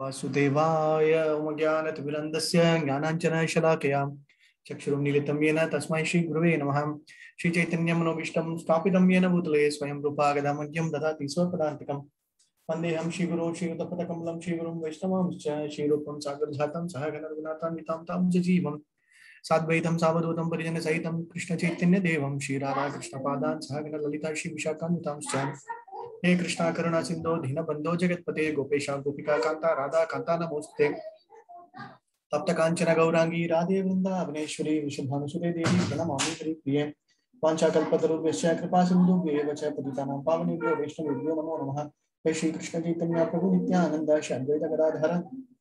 वासुदेवाय उमज्ञानतिमिरन्दस्य ज्ञानाञ्जनशलाकयां चक्षुरुन्मीलितं येन तस्मै श्रीगुरुवे नमः। श्रीचैतन्यमनोभीष्टं स्थापितं येन भूतले स्वयं रूपागदामद्यं ददाति स्वपदान्तिकम्। वन्देऽहं श्रीगुरो श्रीयुतपदकमलं श्रीगुरुं वैष्णवांश्च श्रीरूपं सागरजातं सह गणरघुनाथान्वितां तां च जीवम्। साद्वैतं सावधूतं परिजनसहितं कृष्णचैतन्यदेवं श्रीराधाकृष्णपादान् सह गणललिता श्रीविशाखान्वितांश्च। हे कृष्णा, करुणा सिंधो दीनबंधो जगत्पते, गोपेशा, गोपिका कांता राधा कांता नमोस्ते तप्त कांचन गौरांगी राधे वृंदावनेश्वरी विशुद्धानुसुते देवी, प्रणमामि हरिप्रिये वाञ्छाकल्पतरुभ्यश्च कृपा सिंधु पतितानां पावनेभ्यो, वैष्णवेभ्यो नमो नमः। हे श्रीकृष्ण चैतन्य, प्रभु नित्यानंद श्री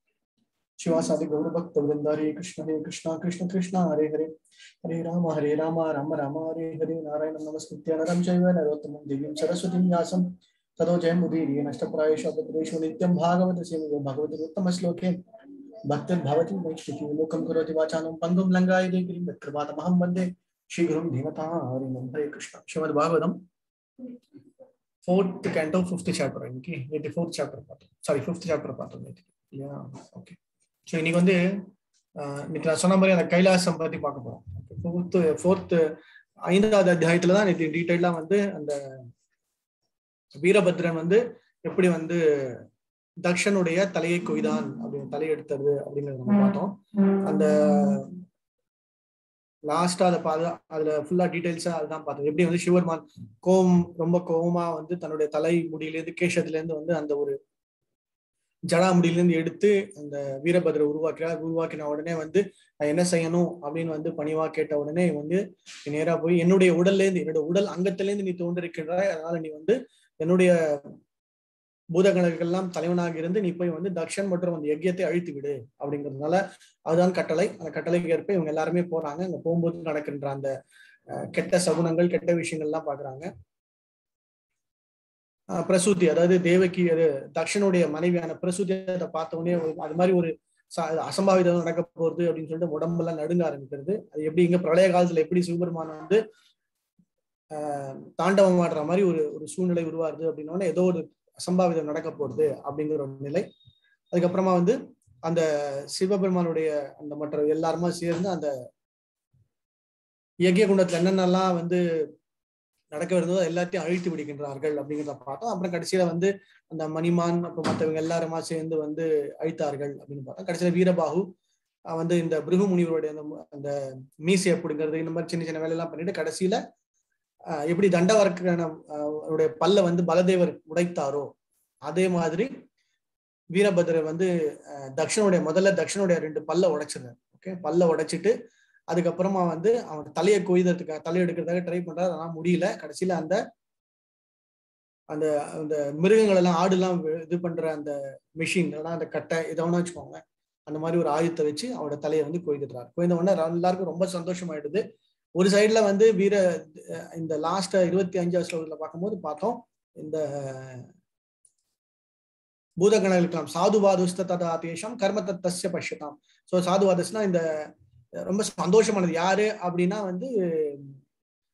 शिवासादि गौर भक्त वृंद हरे कृष्ण हरे कृष्ण कृष्ण कृष्ण, हरे हरे। हरे राम हरे राम राम राम, हरे हरे। नारायण नमस्कृत्य नरम चैव नरोत्तम। देवीं सरस्वती व्यासं। ततो जयं मुदीर्य नष्टप्रायेषु अपत्रेषु नित्यं भागवत सेवयो भगवद्गीतोत्तमश्लोके भक्तिर्भवति वैक्षिति लोकं करोति वाचानं। पङ्गुं लङ्गाय देगिरिं यत्कृपातमहं वंदे। शीघ्रं धीमतां हरिं Hare Krishna. Srimad Bhagavatam fourth canto fifth chapter इनकी ये fourth chapter part sorry fifth chapter part में या ओके ஸோ இன்னைக்கு வந்து இன்னைக்கு நான் சொன்ன மாதிரி அந்த கைலாசம் பத்தி பார்க்க போறோம். ஃபோர்த்து ஃபோர்த்து ஐந்தாவது அத்தியாயத்துல தான் நேற்று டீட்டெயிலாக வந்து அந்த வீரபத்ரன் வந்து எப்படி வந்து தக்ஷனுடைய தலையை கொய்தான் அப்படின்னு தலையெடுத்தது அப்படிங்கறத நம்ம பார்த்தோம். அந்த லாஸ்டா அதை பார்த்து அதுல ஃபுல்லா டீடைல்ஸா அதுதான் பார்த்தோம். எப்படி வந்து சிவர்மான் கோவம் ரொம்ப கோவமா வந்து தன்னுடைய தலை முடியிலேருந்து கேஷத்துல இருந்து வந்து அந்த ஒரு ஜடாமுடியிலேருந்து எடுத்து அந்த வீரபத்ரை உருவாக்குறார் உருவாக்கின உடனே வந்து நான் என்ன செய்யணும் அப்படின்னு வந்து பணிவா கேட்ட உடனே வந்து நேரா போய் என்னுடைய உடல்ல இருந்து என்னுடைய உடல் அங்கத்திலேருந்து நீ தோன்றிருக்கின்றாய். அதனால நீ வந்து என்னுடைய பூதகணக்கெல்லாம் தலைவனாக இருந்து நீ போய் வந்து தக்ஷன் மற்றும் அந்த யஜ்யத்தை அழித்து விடு அப்படிங்கிறதுனால அதுதான் கட்டளை. அந்த கட்டளைக்கு ஏற்ப இவங்க எல்லாருமே போறாங்க. அங்க போகும்போது நடக்கின்ற அந்த கெட்ட சகுனங்கள் கெட்ட விஷயங்கள்லாம் பாக்குறாங்க. பிரசூதி அதாவது தேவகி அது தக்ஷனுடைய மனைவியான பிரசூதி அதை பார்த்த உடனே அது மாதிரி ஒரு அசம்பாவிதம் நடக்க போகுது அப்படின்னு சொல்லிட்டு உடம்பெல்லாம் நடுங்க ஆரம்பிக்கிறது. அது எப்படி இங்க பிரளய காலத்துல எப்படி சிவபெருமான் வந்து தாண்டவம் ஆடுற மாதிரி ஒரு ஒரு சூழ்நிலை உருவாருது அப்படின்னோடனே ஏதோ ஒரு அசம்பாவிதம் நடக்க போகுது அப்படிங்கிற ஒரு நிலை. அதுக்கப்புறமா வந்து அந்த சிவபெருமானுடைய அந்த மற்ற எல்லாருமா சேர்ந்து அந்த இயக்கிய குண்டத்துல என்னென்னலாம் வந்து நடக்க இருந்ததோ எல்லாத்தையும் அழித்து விடுகின்றார்கள் அப்படிங்கிறத பார்த்தோம். அப்புறம் கடைசியில வந்து அந்த மணிமான் அப்புறம் மற்றவங்க எல்லாருமா சேர்ந்து வந்து அழித்தார்கள் அப்படின்னு பார்த்தோம். கடைசியில வீரபாகு வந்து இந்த பிருகு முனிவருடைய அந்த அந்த மீசையை பிடுங்கிறது இந்த மாதிரி சின்ன சின்ன வேலையெல்லாம் பண்ணிட்டு கடைசியில எப்படி தண்டவர்க்கனுடைய பல்ல வந்து பலதேவர் உடைத்தாரோ அதே மாதிரி வீரபத்ரர் வந்து தக்ஷனுடைய முதல்ல தக்ஷனுடைய ரெண்டு பல்ல உடைச்சிருந்தார் ஓகே? பல்ல உடைச்சிட்டு அதுக்கப்புறமா வந்து அவன் தலையை கொய்ததுக்காக தலை எடுக்கிறதுக்காக ட்ரை பண்றாரு. அதெல்லாம் முடியல. கடைசியில அந்த அந்த அந்த மிருகங்கள் எல்லாம் ஆடு எல்லாம் இது பண்ற அந்த மிஷின் இல்லைன்னா அந்த கட்டை இதை வச்சுக்கோங்க. அந்த மாதிரி ஒரு ஆயுதத்தை வச்சு அவரோட தலையை வந்து கொய்துடுறாரு. கொய்ந்த உடனே எல்லாருக்கும் ரொம்ப சந்தோஷமாயிடுது. ஒரு சைட்ல வந்து வீர இந்த லாஸ்ட் இருபத்தி அஞ்சாவது ஸ்லோகத்துல பார்க்கும்போது பார்த்தோம் இந்த பூதகணங்களுக்கெல்லாம் சாதுவாதுஸ்த ததா தேஷம் கர்ம தத்தஸ்ய பஷ்யதாம். ஸோ சாதுவாதஸ்னா இந்த ரொம்ப சந்தோஷமானது. யாரு? அப்படின்னா வந்து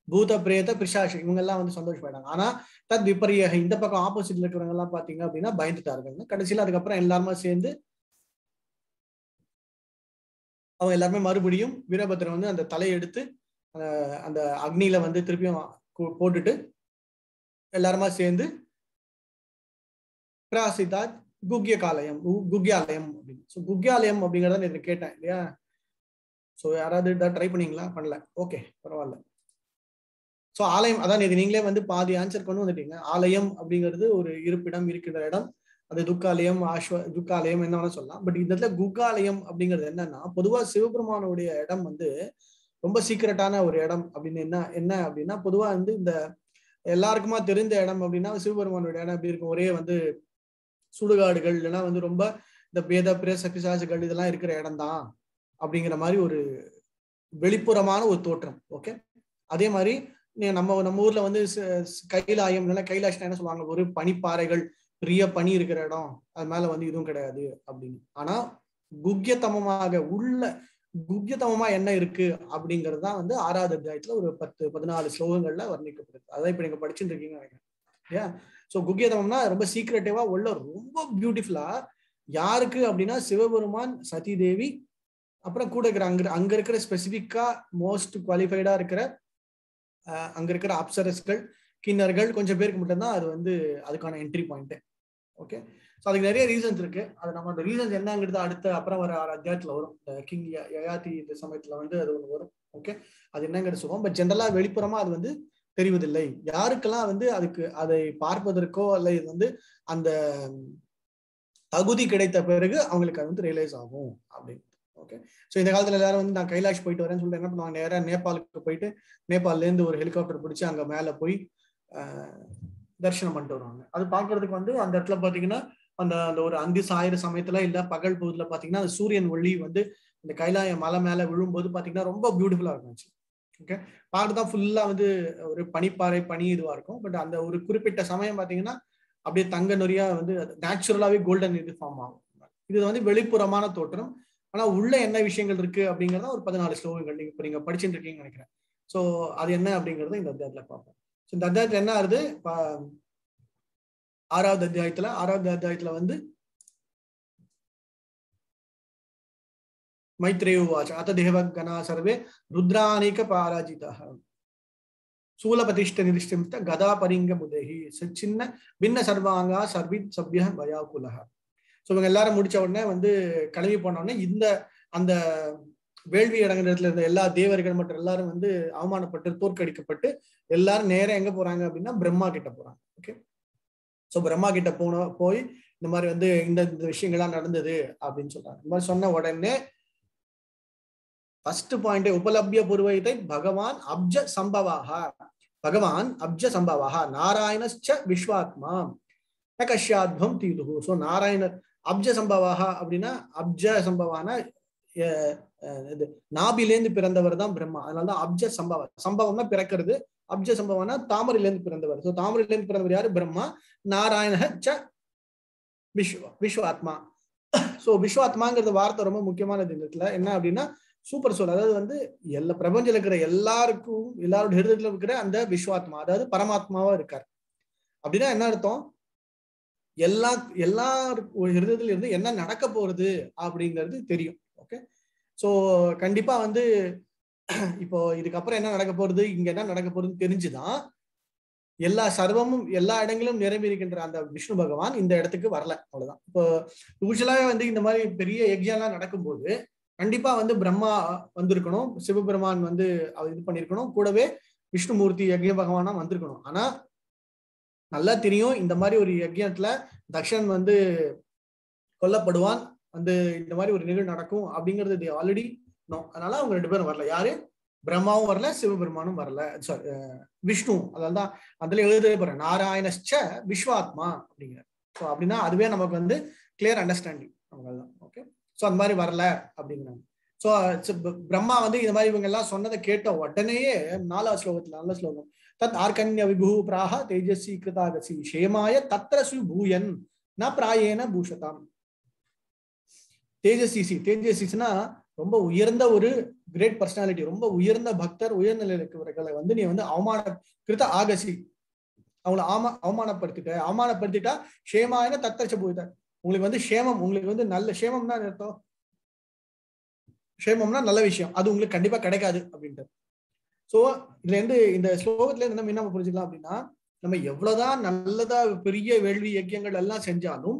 பூத பிரேத பிரிஷாஷ் இவங்க எல்லாம் வந்து சந்தோஷப்பட்டாங்க. ஆனா தத் விபரிய இந்த பக்கம் ஆப்போசிட்ல இருக்கிறவங்க எல்லாம் பாத்தீங்க அப்படின்னா பயந்துட்டார்கள் கடைசியில அதுக்கப்புறம் எல்லாருமே சேர்ந்து அவங்க எல்லாருமே மறுபடியும் வீரபத்ரன் வந்து அந்த தலையெடுத்து அந்த அக்னியில வந்து திருப்பியும் போட்டுட்டு எல்லாருமா சேர்ந்து பிராசிதா குக்கிய காலயம் குக்கியாலயம் அப்படின்னு. ஸோ குக்கியாலயம் அப்படிங்கிறத நான் கேட்டேன் இல்லையா? ஸோ யாராவது ட்ரை பண்ணீங்களா? பண்ணல. ஓகே பரவாயில்ல. ஸோ ஆலயம் அதான் இது நீங்களே வந்து பாதி ஆன்சர் கொண்டு வந்துட்டீங்க. ஆலயம் அப்படிங்கிறது ஒரு இருப்பிடம் இருக்கிற இடம். அது துக்காலயம் ஆஸ்வ துக்காலயம் என்ன வேணா சொல்லலாம். பட் இந்த இடத்துல குக்காலயம் அப்படிங்கிறது என்னன்னா பொதுவாக சிவபெருமானுடைய இடம் வந்து ரொம்ப சீக்கிரட்டான ஒரு இடம் அப்படின்னு என்ன என்ன அப்படின்னா பொதுவாக வந்து இந்த எல்லாருக்குமா தெரிந்த இடம் அப்படின்னா சிவபெருமானுடைய இடம் எப்படி இருக்கும்? ஒரே வந்து சுடுகாடுகள் இல்லைன்னா வந்து ரொம்ப இந்த பேத பிரேச பிசாசுகள் இதெல்லாம் இருக்கிற இடம் தான் அப்படிங்கிற மாதிரி ஒரு வெளிப்புறமான ஒரு தோற்றம் ஓகே அதே மாதிரி நம்ம நம்ம ஊர்ல வந்து கைலாயம் இல்லைன்னா கைலாஷ்னா என்ன சொல்லுவாங்க? ஒரு பனிப்பாறைகள் பெரிய பனி இருக்கிற இடம் அது மேல வந்து இதுவும் கிடையாது அப்படின்னு. ஆனா குக்கியத்தமமாக உள்ள குக்கியத்தமமா என்ன இருக்கு அப்படிங்கிறது தான் வந்து ஆறாவது அத்தியாயத்துல ஒரு பத்து பதினாலு ஸ்லோகங்கள்ல வர்ணிக்கப்படுது அதான் இப்ப நீங்க படிச்சுட்டு இருக்கீங்கன்னு நினைக்கிறேன் இல்லையா? ஸோ குக்கியதமம்னா ரொம்ப சீக்ரெட்டிவா உள்ள ரொம்ப பியூட்டிஃபுல்லா யாருக்கு அப்படின்னா சிவபெருமான் சதி தேவி அப்புறம் கூட இருக்கிற அங்க அங்க இருக்கிற ஸ்பெசிபிக்கா மோஸ்ட் குவாலிஃபைடா இருக்கிற அங்க இருக்கிற அப்சரஸ்கள் கிண்ணர்கள் கொஞ்சம் பேருக்கு மட்டும்தான் அது வந்து அதுக்கான என்ட்ரி பாயிண்ட் ஓகே ஸோ அதுக்கு நிறைய ரீசன்ஸ் இருக்கு. அது நம்ம அந்த ரீசன்ஸ் என்னங்கிறது அடுத்த அப்புறம் வர அத்தியாயத்தில் வரும். இந்த கிங் யயாதி இந்த சமயத்துல வந்து அது ஒன்று வரும். ஓகே அது என்னங்கிறது சொல்லுவோம் பட் ஜென்ரலா வெளிப்புறமா அது வந்து தெரிவதில்லை. யாருக்கெல்லாம் வந்து அதுக்கு அதை பார்ப்பதற்கோ அல்ல இது வந்து அந்த தகுதி கிடைத்த பிறகு அவங்களுக்கு அது வந்து ரியலைஸ் ஆகும் அப்படின்னு. ஓகே ஸோ இந்த காலத்துல எல்லாரும் வந்து நான் கைலாஷ் போயிட்டு வரேன்னு சொல்லிட்டு என்ன பண்ணுவாங்க? நேராக நேபாளுக்கு போயிட்டு நேபாளிலேருந்து ஒரு ஹெலிகாப்டர் பிடிச்சி அங்கே மேலே போய் தரிசனம் பண்ணிட்டு வருவாங்க. அது பார்க்கறதுக்கு வந்து அந்த இடத்துல பார்த்தீங்கன்னா அந்த அந்த ஒரு அந்தி சாயிர சமயத்துல இல்ல பகல் பொழுதுல பாத்தீங்கன்னா அந்த சூரியன் ஒளி வந்து இந்த கைலாய மலை மேல விழும்போது பாத்தீங்கன்னா ரொம்ப பியூட்டிஃபுல்லா இருந்துச்சு. ஓகே பார்க்க தான் ஃபுல்லா வந்து ஒரு பனிப்பாறை பனி இதுவா இருக்கும். பட் அந்த ஒரு குறிப்பிட்ட சமயம் பாத்தீங்கன்னா அப்படியே தங்க நொறியா வந்து நேச்சுரலாவே கோல்டன் இது ஃபார்ம் ஆகும். இது வந்து வெளிப்புறமான தோற்றம் ஆனா உள்ள என்ன விஷயங்கள் இருக்கு அப்படிங்கறத ஒரு பதினாலு ஸ்லோகங்கள் நீங்க இப்ப நீங்க படிச்சுட்டு இருக்கீங்கன்னு நினைக்கிறேன். சோ அது என்ன அப்படிங்கறத இந்த அத்தியாயத்துல பார்ப்போம். ஸோ இந்த அத்தியாயத்துல என்ன ஆகுது? ஆறாவது அத்தியாயத்துல ஆறாவது அத்தியாயத்துல வந்து மைத்ரேய உவாச்ச அத தேவகணா சர்வே ருத்ராணிக பாராஜிதா சூலபதிஷ்ட நிதிஷ்டிம்ஸ்த கதா பரிங்க முதேகி சின்ன பின்ன சர்வாங்கா சர்வித் சபிய வயாகுலக ஸோ இவங்க எல்லாரும் முடிச்ச உடனே வந்து கிளம்பி போன உடனே இந்த அந்த வேள்வி இடங்கிற இடத்துல இருந்த எல்லா தேவர்கள் மற்றும் எல்லாரும் வந்து அவமானப்பட்டு தோற்கடிக்கப்பட்டு எல்லாரும் நேரம் எங்க போறாங்க அப்படின்னா பிரம்மா கிட்ட போறாங்க. ஓகே ஸோ பிரம்மா கிட்ட போன போய் இந்த மாதிரி வந்து இந்த இந்த விஷயங்கள்லாம் நடந்தது அப்படின்னு சொல்றாங்க. இந்த மாதிரி சொன்ன உடனே ஃபர்ஸ்ட் பாயிண்ட் உபலபிய பூர்வத்தை பகவான் அப்ஜ சம்பவாகா பகவான் அப்ஜ சம்பவாகா நாராயணச்ச விஸ்வாத்மா கஷ்யாத்வம் தீதுகு ஸோ நாராயணர் அப்ஜ சம்பவாக அப்படின்னா அப்ஜ சம்பவான அஹ், இது நாபிலேந்து பிறந்தவர் தான் பிரம்மா. அதனாலதான் அப்ஜ சம்பவ சம்பவம்னா பிறக்கிறது அப்ஜ சம்பவம்னா தாமரையிலேருந்து பிறந்தவர். ஸோ தாமரையிலேருந்து பிறந்தவர் யாரு? பிரம்மா. நாராயண ச விஸ்வ விஸ்வாத்மா ஸோ விஸ்வாத்மாங்கிறது வார்த்தை ரொம்ப முக்கியமானது இந்த இடத்துல. என்ன அப்படின்னா சூப்பர் சோல் அதாவது வந்து எல்லா பிரபஞ்சத்தில் இருக்கிற எல்லாருக்கும் எல்லாரோட இருக்கிற அந்த விஸ்வாத்மா அதாவது பரமாத்மாவா இருக்கார். அப்படின்னா என்ன அர்த்தம்? எல்லா எல்லா இருந்ததுல இருந்து என்ன நடக்க போறது அப்படிங்கிறது தெரியும். ஓகே ஸோ கண்டிப்பா வந்து இப்போ இதுக்கப்புறம் என்ன நடக்க போறது இங்க என்ன நடக்க போறதுன்னு தெரிஞ்சுதான் எல்லா சர்வமும் எல்லா இடங்களிலும் நிரம்பி இருக்கின்ற அந்த விஷ்ணு பகவான் இந்த இடத்துக்கு வரல. அவ்வளவுதான். இப்போ யூஸ்வலாவே வந்து இந்த மாதிரி பெரிய எக்ஸாம்லாம் நடக்கும்போது கண்டிப்பா வந்து பிரம்மா வந்திருக்கணும். சிவபெருமான் வந்து அவர் இது பண்ணிருக்கணும். கூடவே விஷ்ணுமூர்த்தி யஜ்ய பகவானா வந்திருக்கணும். ஆனா நல்லா தெரியும். இந்த மாதிரி ஒரு யஜ்யத்துல தக்ஷன் வந்து கொல்லப்படுவான். வந்து இந்த மாதிரி ஒரு நிகழ்வு நடக்கும் அப்படிங்கிறது ஆல்ரெடி நோ அதனால அவங்க ரெண்டு பேரும் வரல. யாரு? பிரம்மாவும் வரல சிவபெருமானும் வரல. சாரி விஷ்ணு அதான் அதுல எழுத போற நாராயணச்ச விஸ்வாத்மா அப்படிங்கிற. ஸோ அப்படின்னா அதுவே நமக்கு வந்து கிளியர் அண்டர்ஸ்டாண்டிங் அவங்கெல்லாம் ஓகே ஸோ அந்த மாதிரி வரல அப்படிங்கிறாங்க. ஸோ பிரம்மா வந்து இந்த மாதிரி இவங்க எல்லாம் சொன்னதை கேட்ட உடனேயே நாலா ஸ்லோகத்துல நல்ல ஸ்லோகம் தத் ஆர்கன்ய விபு பிராக தேஜஸ்வி கிருதாகசி ஷேமாய தத்ர சுபூயன் ந பிராயேன பூஷதாம் தேஜஸ்விசி தேஜஸ்விசினா ரொம்ப உயர்ந்த ஒரு கிரேட் பர்சனாலிட்டி ரொம்ப உயர்ந்த பக்தர் உயர்ந்த இருக்கிறவர்களை வந்து நீ வந்து அவமான கிருத்த ஆகசி. அவங்கள ஆமா அவமானப்படுத்திட்ட. அவமானப்படுத்திட்டா ஷேமாயின தத்தரிச்ச போயிட்ட உங்களுக்கு வந்து ஷேமம் உங்களுக்கு வந்து நல்ல ஷேமம்னா அர்த்தம்? ஷேமம்னா நல்ல விஷயம். அது உங்களுக்கு கண்டிப்பா கிடைக்காது அப்படின்ட்டு சோ இதுல இருந்து இந்த ஸ்லோகத்துல இருந்து நம்ம என்ன புரிஞ்சுக்கலாம் அப்படின்னா நம்ம எவ்வளவுதான் நல்லதா பெரிய வேள்வி இயக்கியங்கள் எல்லாம் செஞ்சாலும்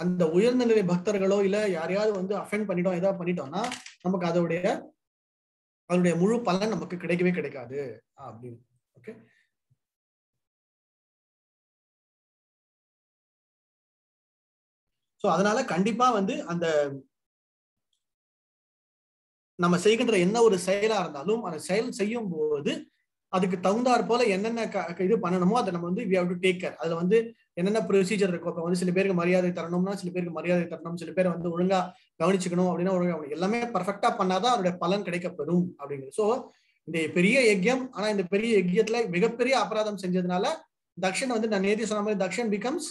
அந்த உயர்ந்த நிலை பக்தர்களோ இல்ல யாரையாவது வந்து அஃபெண்ட் பண்ணிட்டோம் ஏதாவது பண்ணிட்டோம்னா நமக்கு அதோடைய அதனுடைய முழு பலன் நமக்கு கிடைக்கவே கிடைக்காது. அப்படின்னு. ஓகே சோ அதனால கண்டிப்பா வந்து அந்த நம்ம செய்கின்ற என்ன ஒரு செயலா இருந்தாலும் அந்த செயல் செய்யும் போது அதுக்கு தகுந்தாற் போல என்னென்ன இது பண்ணணுமோ அதை நம்ம வந்து we have to take care அதுல வந்து என்னென்ன ப்ரொசீஜர் இருக்கும் இப்போ வந்து சில பேருக்கு மரியாதை தரணும்னா சில பேருக்கு மரியாதை தரணும். சில பேர் வந்து ஒழுங்கா கவனிச்சுக்கணும் அப்படின்னா ஒழுங்கா எல்லாமே பர்ஃபெக்டா பண்ணாதான் அதோட பலன் கிடைக்கப்பெறும் அப்படிங்கிறது. ஸோ இந்த பெரிய யஜ்யம் ஆனா இந்த பெரிய யஜ்யத்துல மிகப்பெரிய அபராதம் செஞ்சதுனால தக்ஷன் வந்து நான் நேற்று சொன்ன மாதிரி Dakshan becomes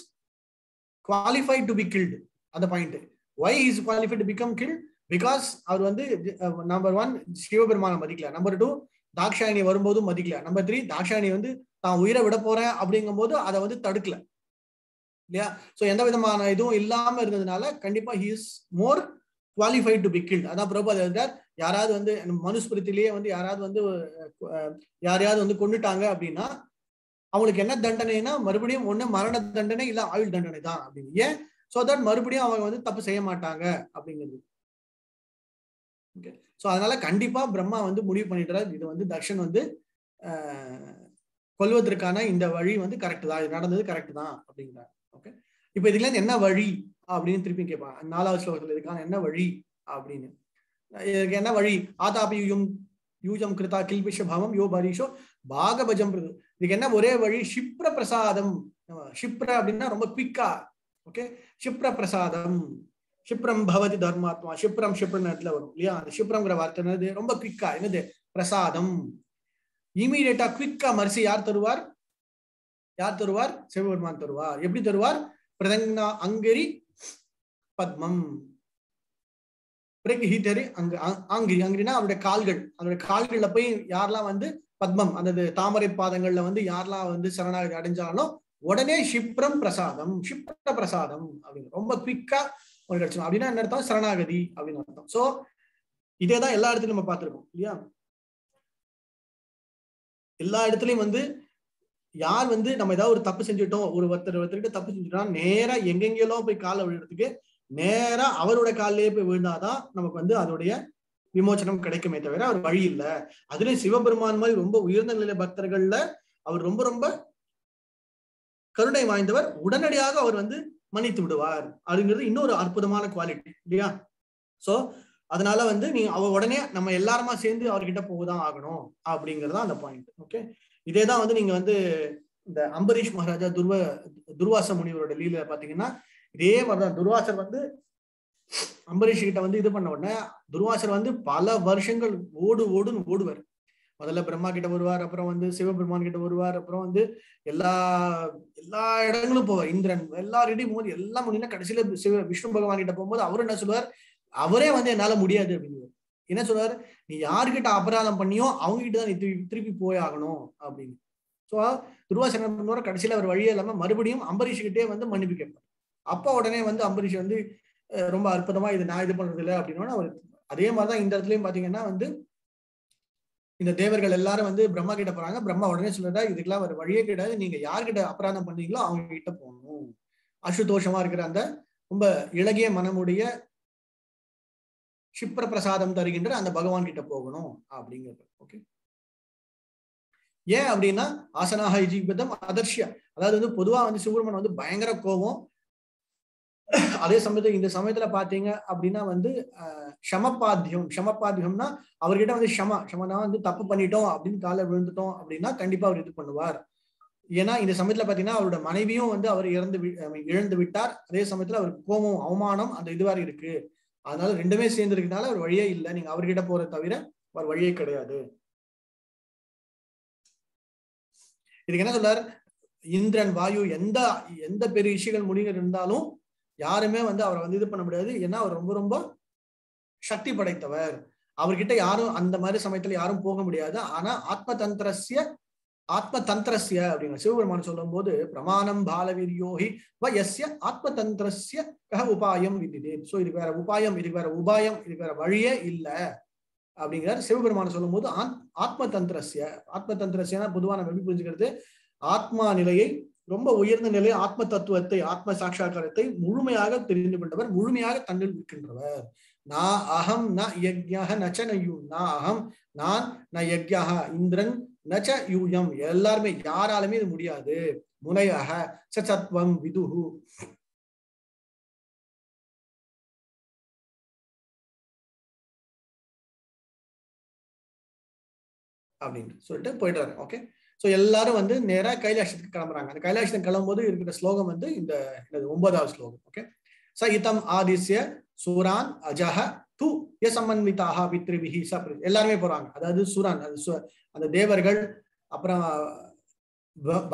qualified to be killed அந்த point why is qualified to become killed because அவர் வந்து நம்பர் ஒன் சிவபெருமான மதிக்கல. நம்பர் டூ தாக்ஷாயணி வரும்போதும் மதிக்கல. நம்பர் த்ரீ தாக்ஷாயணி வந்து தான் உயிரை விட போறேன் அப்படிங்கும் போது அதை வந்து தடுக்கல. இல்லையா? சோ எந்த விதமான இதுவும் இல்லாம இருந்ததுனால கண்டிப்பா he is more qualified to be killed அதான் பிரபு யாராவது வந்து மனுஸ்மிருத்திலேயே வந்து யாராவது வந்து யாரையாவது வந்து கொண்டுட்டாங்க அப்படின்னா அவங்களுக்கு என்ன தண்டனைனா மறுபடியும் ஒண்ணு மரண தண்டனை இல்ல ஆயுள் தண்டனை தான் அப்படின்னு. ஏன்? ஸோ தட் மறுபடியும் அவங்க வந்து தப்பு செய்ய மாட்டாங்க அப்படிங்கிறது. ஓகே ஸோ அதனால கண்டிப்பா பிரம்மா வந்து முடிவு பண்ணிடுறாரு இது வந்து தக்ஷன் வந்து கொல்வதற்கான இந்த வழி வந்து கரெக்ட் தான். இது நடந்தது கரெக்ட் தான் அப்படிங்கிறார். ஓகே இப்போ இதுல என்ன வழி அப்படின்னு திருப்பி கேட்பான் நாலாவது ஸ்லோகத்தில் இதுக்கான என்ன வழி அப்படின்னு. இதுக்கு என்ன வழி? ஆதாபியூயம் யூஜம் கிருதா கில்பிஷ பாவம் யோ பரீஷோ பாகபஜம் இதுக்கு என்ன ஒரே வழி? ஷிப்ர பிரசாதம் ஷிப்ர அப்படின்னா ரொம்ப குவிக்கா ஓகே ஷிப்ர பிரசாதம் ஷிப்ரம் பவதி தர்மாத்மா ஷிப்ரம் ஷிப்ரம் இடத்துல வரும் இல்லையா? அந்த ஷிப்ரம்ங்கிற வார்த்தை என்னது? ரொம்ப குவிக்கா என்னது? பிரசாதம். இமீடியட்டா குவிக்கா மரிசி யார் தருவார்? யார் தருவார்? சிவபெருமான் தருவார். எப்படி தருவார்? பிரதங்னா அங்கரி பத்மம். பிரகிஹிதரி அங்க ஆங்கிரி. அங்கிரினா அவருடைய கால்கள். அவருடைய கால்கள்ல போய் யாரெல்லாம் வந்து பத்மம் அந்த தாமரை பாதங்கள்ல வந்து யாரெல்லாம் வந்து சரணாகதி அடைஞ்சாலும் உடனே ஷிப்ரம் பிரசாதம் ஷிப்ர பிரசாதம் அப்படின்னு. ரொம்ப குவிக்கா ஒரு கிடைச்சிடும் அப்படின்னா என்ன அர்த்தம்? சரணாகதி அப்படின்னு அர்த்தம். சோ இதேதான் எல்லா இடத்துலயும் நம்ம பார்த்திருக்கோம் இல்லையா? எல்லா இடத்துலயும் வந்து யார் வந்து நம்ம ஏதாவது ஒரு தப்பு செஞ்சுட்டோம் ஒரு ஒருத்தர் ஒருத்தர்கிட்ட தப்பு செஞ்சுட்டோம் நேரா எங்கெங்கெல்லாம் போய் காலை விழுறதுக்கு நேரா அவரோட காலிலேயே போய் விழுந்தாதான் நமக்கு வந்து அதோடைய விமோச்சனம் கிடைக்குமே தவிர அவர் வழி இல்லை. அதுலயும் சிவபெருமான் மாதிரி ரொம்ப உயர்ந்த நிலை பக்தர்கள்ல அவர் ரொம்ப ரொம்ப கருணை வாய்ந்தவர். உடனடியாக அவர் வந்து மன்னித்து விடுவார் அப்படிங்கிறது இன்னொரு அற்புதமான குவாலிட்டி இல்லையா? சோ அதனால வந்து நீ அவ உடனே நம்ம எல்லாருமா சேர்ந்து அவர்கிட்ட போகதான் ஆகணும் அப்படிங்கறது அந்த பாயிண்ட் ஓகே இதேதான் வந்து நீங்க வந்து இந்த அம்பரீஷ் மகாராஜா துர்வ துர்வாச முனிவரோட லீல பாத்தீங்கன்னா இதே மாதிரிதான். துர்வாசர் வந்து அம்பரீஷ் கிட்ட வந்து இது பண்ண உடனே துர்வாசர் வந்து பல வருஷங்கள் ஓடு ஓடுன்னு ஓடுவார். முதல்ல பிரம்மா கிட்ட வருவார் அப்புறம் வந்து சிவபெருமான் கிட்ட வருவார் அப்புறம் வந்து எல்லா எல்லா இடங்களும் போவார். இந்திரன் எல்லாரிடையும் போது எல்லாம் முடியல கடைசியில சிவ விஷ்ணு பகவான் கிட்ட போகும்போது அவர் என்ன சொல்லுவார்? அவரே வந்து என்னால முடியாது அப்படின்னு. என்ன சொல்றாரு நீ யாருக்கிட்ட அபராதம் பண்ணியோ அவங்க கிட்ட தான் நீ திருப்பி திருப்பி போய் ஆகணும் அப்படின்னு. சோ துருவாசனம் பண்ணுவார்? கடைசியில அவர் வழியே இல்லாம மறுபடியும் அம்பரீஷ் கிட்டே வந்து மன்னிப்பு கேட்பார். அப்ப உடனே வந்து அம்பரீஷ் வந்து ரொம்ப அற்புதமா இது நான் இது பண்றது இல்லை அப்படின்னா அவர் அதே மாதிரிதான் இந்த இடத்துலயும் பாத்தீங்கன்னா வந்து இந்த தேவர்கள் எல்லாரும் வந்து பிரம்மா கிட்ட போறாங்க. பிரம்மா உடனே சொல்றதா இதுக்கெல்லாம் ஒரு வழியே கிடையாது. நீங்க யார்கிட்ட அபராதம் பண்ணீங்களோ அவங்க கிட்ட போகணும். அசுதோஷமா இருக்கிற அந்த ரொம்ப இழகிய மனமுடைய சிப்ர பிரசாதம் தருகின்ற அந்த பகவான் கிட்ட போகணும் அப்படிங்கிறது. ஓகே ஏன் அப்படின்னா ஆசனாக ஜீவிதம் அதர்ஷியா அதாவது வந்து பொதுவா வந்து சுப்பிரமணன் வந்து பயங்கர கோபம். அதே சமயத்துல இந்த சமயத்துல பாத்தீங்க அப்படின்னா வந்து அஹ், ஷமபாத்தியம். ஷமபாத்தியம்னா அவர்கிட்ட வந்து ஷம ஷமனா வந்து தப்பு பண்ணிட்டோம் அப்படின்னு காலை விழுந்துட்டோம் அப்படின்னா கண்டிப்பா அவர் இது பண்ணுவார். ஏன்னா இந்த சமயத்துல பாத்தீங்கன்னா அவரோட மனைவியும் வந்து அவர் இறந்து வி- இழந்து விட்டார். அதே சமயத்துல அவருக்கு கோபம் அவமானம் அந்த இதுவாக இருக்கு. அதனால ரெண்டுமே சேர்ந்து இருக்கனால அவர் வழியே இல்லை. நீங்க அவர்கிட்ட போற தவிர அவர் வழியே கிடையாது. இதுக்கு என்ன சொல்றாரு? இந்திரன் வாயு எந்த எந்த பெரிய ரிஷிகள் முனிகள் இருந்தாலும் யாருமே வந்து அவரை வந்து இது பண்ண முடியாது. ஏன்னா அவர் ரொம்ப ரொம்ப சக்தி படைத்தவர். அவர்கிட்ட யாரும் அந்த மாதிரி சமயத்துல யாரும் போக முடியாது. ஆனா ஆத்ம தந்திரஸ்ய ஆத்ம தந்திரஸ்ய அப்படிங்கிற சிவபெருமான் சொல்லும் போது பிரமாணம் பாலவீரியோகி வ எஸ்ய ஆத்ம தந்திரஸ்ய கஹ உபாயம் விதிதே. சோ இது வேற உபாயம் இது வேற உபாயம் இது வேற வழியே இல்ல அப்படிங்கிறார் சிவபெருமான சொல்லும் போது ஆத்ம தந்திரஸ்ய ஆத்ம தந்திரஸ்யனா பொதுவா நம்ம எப்படி புரிஞ்சுக்கிறது? ஆத்மா நிலையை ரொம்ப உயர்ந்த நிலை ஆத்ம தத்துவத்தை ஆத்ம சாட்சா்காரத்தை முழுமையாக தெரிந்து கொண்டவர் முழுமையாக தன்னில் இருக்கின்றவர். நா அகம் ந யக்ஞக நச்ச நயூ நா அகம் நான் ந யக்ஞக இந்திரன் நச்ச யூயம் எல்லாருமே யாராலுமே இது முடியாது. முனையாக சத்வம் விதுஹு. அப்படின்னு சொல்லிட்டு போயிட்டாரு ஓகே சோ எல்லாரும் வந்து நேரா கைலாசத்துக்கு கிளம்புறாங்க. அந்த கைலாசத்துக்கு கிளம்பும்போது இருக்கிற ஸ்லோகம் வந்து இந்த ஒன்பதாவது ஸ்லோகம். ஓகே ச இத்தம் ஆதிசிய சூரான் அஜஹ து யசமன்விதாக பித்ருபிஹி ச எல்லாருமே போறாங்க. அதாவது சூரான் அது அந்த தேவர்கள் அப்புறம்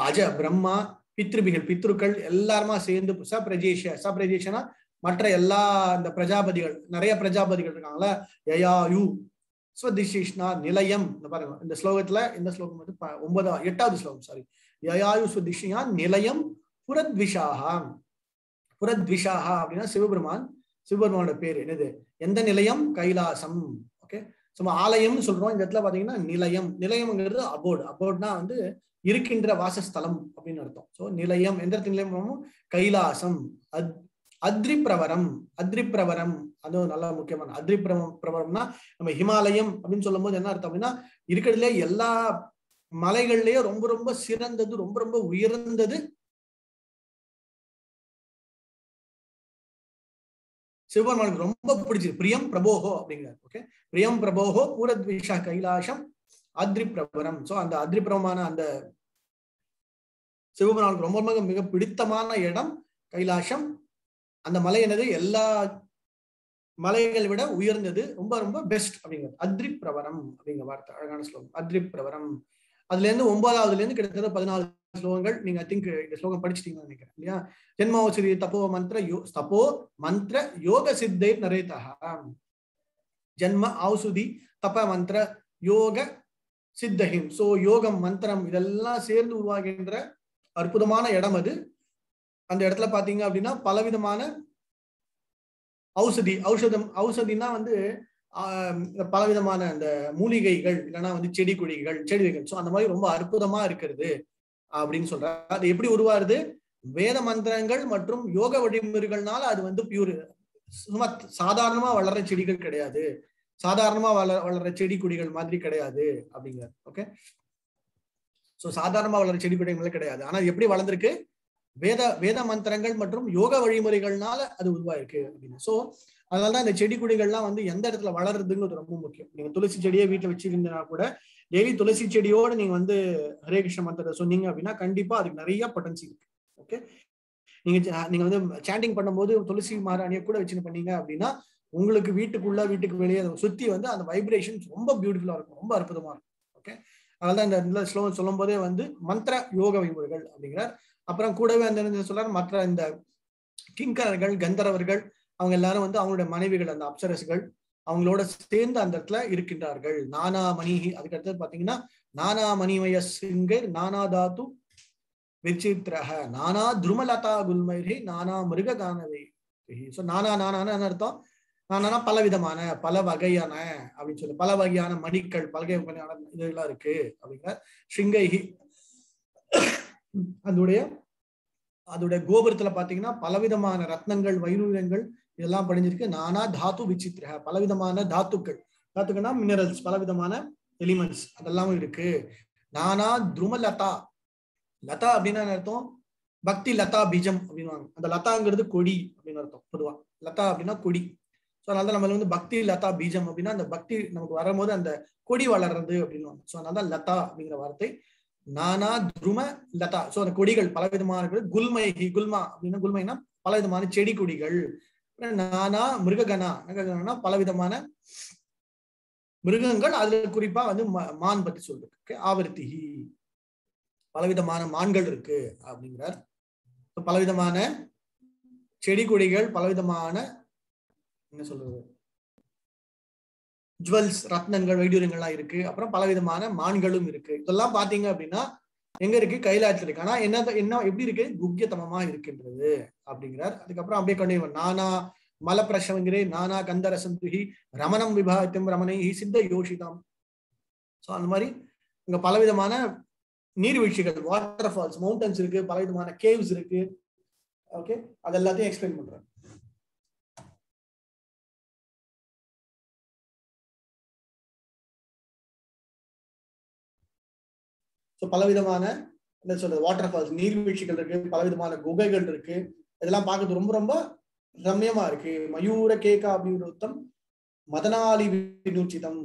அஜ பிரம்மா பித்ருபிகள் பித்ருக்கள் எல்லாருமா சேர்ந்து ச பிரஜேஷ ச பிரஜேஷனா மற்ற எல்லா இந்த பிரஜாபதிகள் நிறைய பிரஜாபதிகள் இருக்காங்களா யயாயு ஸ்வதிஷிஷ்ணா நிலையம் இந்த பாருங்க இந்த ஸ்லோகத்துல இந்த ஸ்லோகம் வந்து ஒன்பதாவது ஒன்பதா எட்டாவது ஸ்லோகம் சாரி யயாயு ஸ்வதிஷியா நிலையம் புரத்விஷாகா புரத்விஷாகா அப்படின்னா சிவபெருமான் சிவபெருமானோட பேர் என்னது? எந்த நிலையம்? கைலாசம். ஓகே சும்மா ஆலயம்னு சொல்றோம். இந்த இடத்துல பாத்தீங்கன்னா நிலையம். நிலையம்ங்கிறது அபோர்டு அபோர்ட்னா வந்து இருக்கின்ற வாசஸ்தலம் அப்படின்னு அர்த்தம். சோ நிலையம். எந்த இடத்துல நிலையம் கைலாசம். அத் அத்ரிப்பிரவரம் அத்ரிப்பிரவரம் அதுவும் நல்ல முக்கியமான அத்ரிப்பிரவம் பிரவரம்னா நம்ம ஹிமாலயம் அப்படின்னு சொல்லும் போது என்ன அர்த்தம் அப்படின்னா இருக்கிறதுல எல்லா மலைகள்லயே ரொம்ப ரொம்ப சிறந்தது ரொம்ப ரொம்ப உயர்ந்தது சிவபெருமானுக்கு ரொம்ப பிடிச்சது பிரியம் பிரபோகோ அப்படிங்கிறார். ஓகே பிரியம் பிரபோகோ பூரத்விஷா கைலாசம் அத்ரிப்பிரவரம் சோ அந்த அத்ரிப்பிரவமான அந்த சிவபெருமானுக்கு ரொம்ப ரொம்ப மிக பிடித்தமான இடம் கைலாசம் அந்த மலை என்னது? எல்லா மலைகளை விட உயர்ந்தது. ரொம்ப ரொம்ப பெஸ்ட் அப்படிங்கிறது அத்ரி பிரவரம் அப்படிங்கிற வார்த்தை. அழகான ஸ்லோகம். அத்ரி பிரவரம் அதுல இருந்து ஒன்பதாவதுல இருந்து கிட்டத்தட்ட பதினாலு ஸ்லோகங்கள் நீங்க ஐ திங்க் இந்த ஸ்லோகம் படிச்சிட்டீங்கன்னு நினைக்கிறேன் இல்லையா? ஜென்மாவசிரி தப்போ மந்திர யோ தப்போ மந்திர யோக சித்தை நரேதா ஜென்ம ஆசுதி தப மந்திர யோக சித்தஹிம். சோ யோகம் மந்திரம் இதெல்லாம் சேர்ந்து உருவாகின்ற அற்புதமான இடம் அது. அந்த இடத்துல பாத்தீங்க அப்படின்னா பலவிதமான ஔஷதி ஔஷதம் ஔஷதினா வந்து ஆஹ் பலவிதமான அந்த மூலிகைகள் இல்லைன்னா வந்து செடி கொடிகள் செடிகள் ஸோ அந்த மாதிரி ரொம்ப அற்புதமா இருக்கிறது. அப்படின்னு சொல்றாரு. அது எப்படி உருவாருது வேத மந்திரங்கள் மற்றும் யோக வழிமுறைகள்னால அது வந்து பியூர் சும்மா சாதாரணமா வளர்ற செடிகள் கிடையாது. சாதாரணமா வள வளர்ற செடி கொடிகள் மாதிரி கிடையாது அப்படிங்கிறார். ஓகே சோ சாதாரணமா வளர்ற செடி கொடிகள் கிடையாது. ஆனா எப்படி வளர்ந்துருக்கு? வேத வேத மந்திரங்கள் மற்றும் யோக வழிமுறைகள்னால அது உருவாயிருக்கு அப்படின்னு. சோ அதனாலதான் இந்த செடி கொடிகள்லாம் வந்து எந்த இடத்துல வளருதுங்கிறது ரொம்ப முக்கியம். நீங்க துளசி செடியை வீட்டுல வச்சிருந்தீங்கன்னா கூட டெய்லி துளசி செடியோட நீங்க வந்து ஹரே கிருஷ்ண மந்திரத்தை சொன்னீங்க அப்படின்னா கண்டிப்பா அதுக்கு நிறைய பொட்டன்சி இருக்கு. ஓகே நீங்க நீங்க வந்து சாண்டிங் பண்ணும்போது துளசி மாராணியை கூட வச்சுன்னு பண்ணீங்க அப்படின்னா உங்களுக்கு வீட்டுக்குள்ள வீட்டுக்கு வெளியே அதை சுத்தி வந்து அந்த வைப்ரேஷன் ரொம்ப பியூட்டிஃபுல்லா இருக்கும். ரொம்ப அற்புதமா இருக்கும். ஓகே அதனால இந்த இந்த ஸ்லோகம் சொல்லும் போதே வந்து மந்திர யோக வழிமுறைகள் அப்படிங்கிறார். அப்புறம் கூடவே அந்த சொல்றாரு? மற்ற இந்த கிங்கரர்கள் கந்தரவர்கள் அவங்க எல்லாரும் வந்து அவங்களுடைய மனைவிகள் அந்த அப்சரஸ்கள் அவங்களோட சேர்ந்து அந்த இடத்துல இருக்கின்றார்கள். நானா மணி அதுக்கு அடுத்தது பாத்தீங்கன்னா நானா மணிமய சிங்கர் நானா தாத்து விசித்ரஹ நானா துருமலதா குல்மைரி நானா மிருக கானவை ஸோ நானா நானான அர்த்தம்? நானா பல விதமான பல வகையான அப்படின்னு சொல்லி பல வகையான மணிக்கள் பல வகையான இதெல்லாம் இருக்கு அப்படிங்கிற ஸ்ருங்கைகி அதோடைய அதோடைய கோபுரத்துல பாத்தீங்கன்னா பலவிதமான ரத்னங்கள் வைரூரியங்கள் இதெல்லாம் படிஞ்சிருக்கு. நானா தாத்து விசித்திர. பலவிதமான தாத்துக்கள். தாத்துக்கள்னா மினரல்ஸ் பலவிதமான எலிமெண்ட்ஸ் அதெல்லாமும் இருக்கு. நானா துருமலதா. லதா அப்படின்னா அர்த்தம்? பக்தி லதா பீஜம் அப்படின்னுவாங்க. அந்த லதாங்கிறது கொடி அப்படின்னு அர்த்தம் பொதுவா. லதா அப்படின்னா கொடி. ஸோ அதனால நம்ம வந்து பக்தி லதா பீஜம் அப்படின்னா அந்த பக்தி நமக்கு வரும்போது அந்த கொடி வளர்றது அப்படின்னுவாங்க. ஸோ அதனால லதா அப்படிங்கிற வார்த்தை. நானா துரும லதா ஸோ அந்த கொடிகள் பலவிதமான இருக்குது குல்மா அப்படின்னா குல்மைனா பலவிதமான செடி கொடிகள். நானா மிருககணா மிருககணா பலவிதமான மிருகங்கள். அதுல குறிப்பா வந்து ம- மான் பத்தி சொல்றது ஆவர்த்திகி பலவிதமான மான்கள் இருக்கு அப்படிங்கிறார். பலவிதமான செடி கொடிகள் பலவிதமான என்ன சொல்றது? ஜுவல்ஸ் ரத்னங்கள் வைடூரியங்கள்லாம் இருக்கு. அப்புறம் பலவிதமான மான்களும் இருக்கு. இதெல்லாம் பாத்தீங்க அப்படின்னா எங்க இருக்கு? கைலாயத்துல இருக்கு. ஆனா என்ன என்ன எப்படி இருக்கு? குக்கியத்தமமா இருக்கின்றது அப்படிங்கிறார். அதுக்கப்புறம் அப்படியே கொண்டு நானா மலப்பிரசவங்கிரே நானா கந்தரசம் துகி. ரமணம் விபாகத்தியம் ரமணை சித்த யோஷிதம். ஸோ அந்த மாதிரி இங்க பலவிதமான நீர்வீழ்ச்சிகள் வாட்டர் ஃபால்ஸ் மவுண்டன்ஸ் இருக்கு. பலவிதமான கேவ்ஸ் இருக்கு. ஓகே அது எல்லாத்தையும் எக்ஸ்பிளைன் பண்றேன் ஸோ பலவிதமான என்ன சொல்றது வாட்டர் ஃபால்ஸ் நீர்வீழ்ச்சிகள் இருக்கு பலவிதமான குகைகள் இருக்கு. இதெல்லாம் பார்க்கறது ரொம்ப ரொம்ப ரம்யமா இருக்கு. மயூர கேகா அபிவிருத்தம் மதனாலி வினூச்சிதம்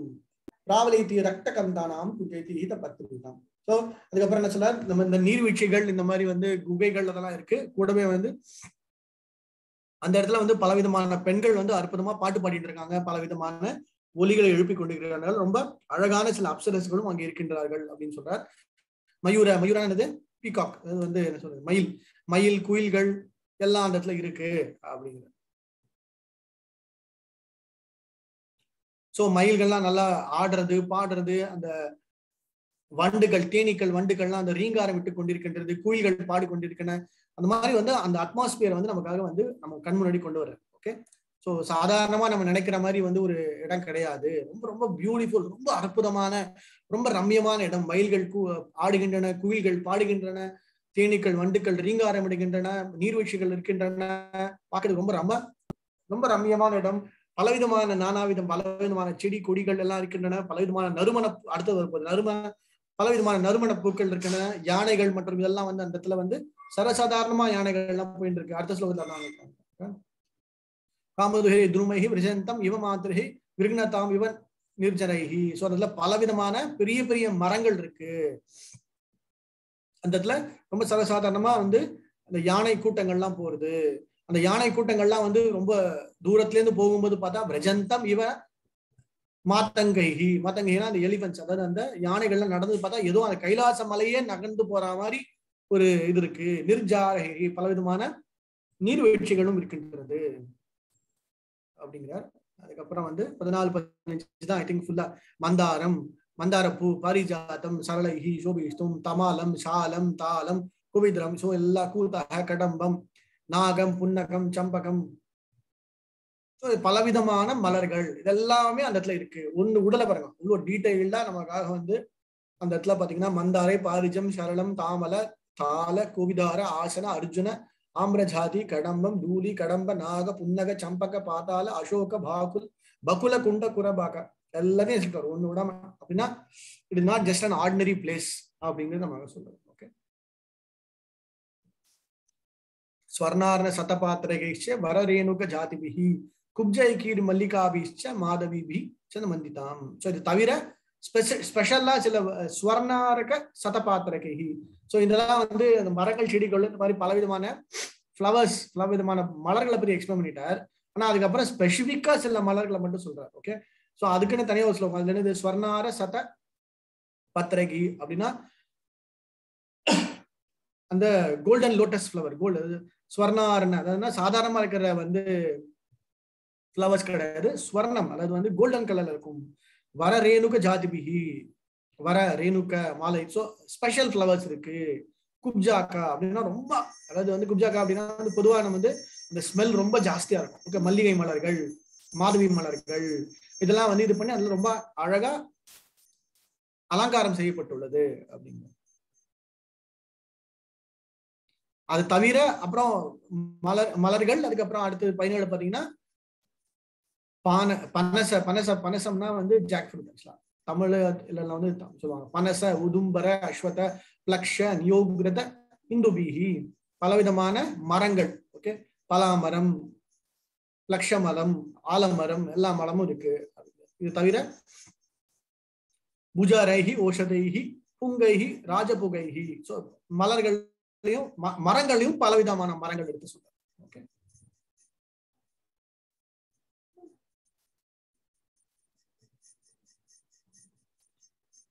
பிராவலைத்தி ரக்த கந்தானாம் குஜேதி ஹீத ஸோ அதுக்கப்புறம் என்ன சொல்ல நம்ம இந்த நீர்வீழ்ச்சிகள் இந்த மாதிரி வந்து குகைகள் அதெல்லாம் இருக்கு. கூடவே வந்து அந்த இடத்துல வந்து பலவிதமான பெண்கள் வந்து அற்புதமா பாட்டு பாடிட்டு இருக்காங்க. பலவிதமான ஒலிகளை எழுப்பி கொண்டிருக்கிறார்கள். ரொம்ப அழகான சில அப்சரஸ்களும் அங்கே இருக்கின்றார்கள் அப்படின்னு சொல்றார். மயூர மயூரானது பீகாக் அது வந்து என்ன சொல்றது? மயில். மயில் குயில்கள் எல்லாம் அந்த இடத்துல இருக்கு அப்படிங்கிற. ஸோ மயில்கள்லாம் நல்லா ஆடுறது பாடுறது அந்த வண்டுகள் தேனீக்கள் வண்டுகள்லாம் அந்த ரீங்காரம் விட்டு கொண்டிருக்கின்றது குயில்கள் பாடிக்கொண்டிருக்கின்றன அந்த மாதிரி வந்து அந்த அட்மாஸ்பியர் வந்து நமக்காக வந்து நம்ம கண் முன்னாடி கொண்டு வர்றேன் ஓகே ஸோ சாதாரணமா நம்ம நினைக்கிற மாதிரி வந்து ஒரு இடம் கிடையாது. ரொம்ப ரொம்ப பியூட்டிஃபுல் ரொம்ப அற்புதமான ரொம்ப ரம்யமான இடம். மயில்கள் ஆடுகின்றன குயில்கள் பாடுகின்றன தேனீக்கள் வண்டுக்கள் ரீங்காரம் இடுகின்றன நீர்வீழ்ச்சிகள் இருக்கின்றன. பார்க்கறதுக்கு ரொம்ப ரொம்ப ரொம்ப ரம்யமான இடம். பலவிதமான நானாவிதம் பலவிதமான செடி கொடிகள் எல்லாம் இருக்கின்றன. பலவிதமான நறுமண அடுத்தது வரும்போது நறுமண பலவிதமான நறுமண பூக்கள் இருக்கின்றன. யானைகள் மற்றும் இதெல்லாம் வந்து அந்த இடத்துல வந்து சர்வசாதாரணமா யானைகள் எல்லாம் போயிட்டு இருக்கு. அடுத்த ஸ்லோகத்தில் காமதுகை துருமைகி விரஜந்தம் இவ மாதிரிகி விருக்னதாம் இவன் நிர்ஜனைகி ஸோ அதுல பலவிதமான பெரிய பெரிய மரங்கள் இருக்கு. அந்த இடத்துல ரொம்ப சர்வசாதாரணமா வந்து அந்த யானை கூட்டங்கள்லாம் போறது. அந்த யானை கூட்டங்கள்லாம் வந்து ரொம்ப தூரத்துல இருந்து போகும்போது பார்த்தா பிரஜந்தம் இவ மாத்தங்கைகி மாத்தங்கைனா அந்த எலிஃபன்ஸ் அதாவது அந்த யானைகள்லாம் நடந்து பார்த்தா ஏதோ அந்த கைலாச மலையே நகர்ந்து போற மாதிரி ஒரு இது இருக்கு. நிர்ஜாரகி பலவிதமான நீர்வீழ்ச்சிகளும் இருக்கின்றது. அப்படிங்கிறார். அதுக்கப்புறம் வந்து பதினாலு பதினஞ்சு தான் ஐ திங்க் ஃபுல்லா மந்தாரம் மந்தாரப்பூ பாரிஜாத்தம் சரளைஹி சோபிஷ்டும் தமாலம் சாலம் தாளம் குவிதிரம் சோ எல்லா கூத்தக கடம்பம் நாகம் புன்னகம் சம்பகம். பலவிதமான மலர்கள். இதெல்லாமே அந்த இடத்துல இருக்கு. ஒண்ணு உடலை பாருங்க. இவ்வளோ டீட்டெயில்டா நமக்காக வந்து அந்த இடத்துல பாத்தீங்கன்னா மந்தாரை பாரிஜம் சரளம் தாமல தாள கோவிதார ஆசன அர்ஜுன ஆம்ரஜாதி கடம்பம் தூலி கடம்ப நாக புன்னக சம்பக பாத்தால அசோக பாகுல் பகுல குண்ட குரபாக எல்லாத்தையும் சொல்றாரு ஒண்ணு விடாம அப்படின்னா it is not just an ordinary place அப்படிங்கிறது நம்ம சொல்றோம். ஓகே ஸ்வர்ணார்ண சதபாத்திரகைச்ச வரரேணுக ஜாதிபிகி குப்ஜைகீர் மல்லிகாபிச்ச மாதவிபி மந்திதாம் ஸோ இது தவிர ஸ்பெஷல்லா சில ஸ்வர்ணாரக சதபாத்திரகைகி ஸோ இதெல்லாம் வந்து அந்த மரங்கள் செடிகள் இந்த மாதிரி பலவிதமான ஃப்ளவர்ஸ் பலவிதமான மலர்களை பற்றி எக்ஸ்பிளைன் பண்ணிட்டார். ஆனால் அதுக்கப்புறம் ஸ்பெசிஃபிக்காக சில மலர்களை மட்டும் சொல்றாரு ஓகே ஸோ அதுக்குன்னு தனியாக ஒரு ஸ்லோகம் அதுல என்னது? ஸ்வர்ணார சத பத்திரகி அப்படின்னா அந்த கோல்டன் லோட்டஸ் ஃப்ளவர் கோல்டு ஸ்வர்ணாரன் அதாவது சாதாரணமா இருக்கிற வந்து ஃப்ளவர்ஸ் கிடையாது. ஸ்வர்ணம் அதாவது வந்து கோல்டன் கலர்ல இருக்கும். வர ரேணுக ஜாதிபிகி. வர ரேணுக்கா மாலை. ஸோ ஸ்பெஷல் ஃப்ளவர்ஸ் இருக்கு. குப்ஜாக்கா அப்படின்னா ரொம்ப அதாவது வந்து குப்ஜாக்கா அப்படின்னா வந்து பொதுவாக நம்ம வந்து இந்த ஸ்மெல் ரொம்ப ஜாஸ்தியா இருக்கும். ஓகே மல்லிகை மலர்கள் மாதவி மலர்கள் இதெல்லாம் வந்து இது பண்ணி அதுல ரொம்ப அழகா அலங்காரம் செய்யப்பட்டுள்ளது அப்படிங்க அது தவிர அப்புறம் மலர் மலர்கள் அதுக்கப்புறம் அடுத்து பதினேழு பாத்தீங்கன்னா பானை பனச பனச பனசம்னா வந்து ஜாக் ஃப்ரூட் ஆக்சுவலா தமிழ் இல்லைன்னா வந்து சொல்லுவாங்க. பனச உதும்பர அஸ்வத பிளக்ஷ நியோகிரத இந்துபீஹி பலவிதமான மரங்கள் ஓகே பலாமரம் லக்ஷ மரம் ஆலமரம் எல்லா மரமும் இருக்கு. இது தவிர புஜாரைஹி ஓஷதைகி புங்கைகி ராஜபுகைகி. ஸோ மலர்களையும் மரங்களையும் பலவிதமான மரங்கள் எடுத்து சொல்றாரு ஓகே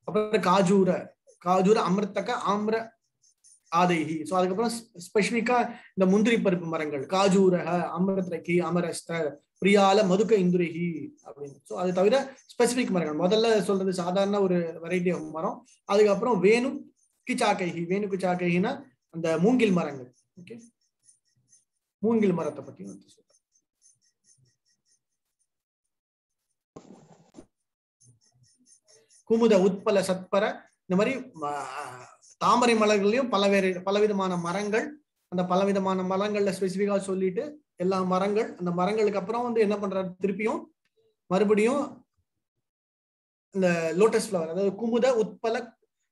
அப்புறம் காஜூர காஜூர அமிர்தக ஆம்ர ஆதைஹி. ஸோ அதுக்கப்புறம் ஸ்பெசிஃபிக்கா இந்த முந்திரி பருப்பு மரங்கள். காஜூரக அமிர்தகி அமரஸ்த பிரியால மதுக்க இந்துரிகி அப்படின்னு. ஸோ அது தவிர ஸ்பெசிபிக் மரங்கள். முதல்ல சொல்றது சாதாரண ஒரு வெரைட்டி ஆஃப் மரம். அதுக்கப்புறம் வேணு கிச்சாக்கைஹி. வேணு கிச்சாக்கைஹினா அந்த மூங்கில் மரங்கள். ஓகே மூங்கில் மரத்தை பத்தி வந்து சொல்றேன் குமுத உட்பல சத்பர. இந்த மாதிரி தாமரை மலர்களையும் பலவேறு பலவிதமான மரங்கள் அந்த பலவிதமான மரங்கள்ல ஸ்பெசிஃபிக்கா சொல்லிட்டு எல்லா மரங்கள் அந்த மரங்களுக்கு அப்புறம் வந்து என்ன பண்றாரு? திருப்பியும் மறுபடியும் இந்த லோட்டஸ் ஃப்ளவர் அதாவது குமுத உட்பல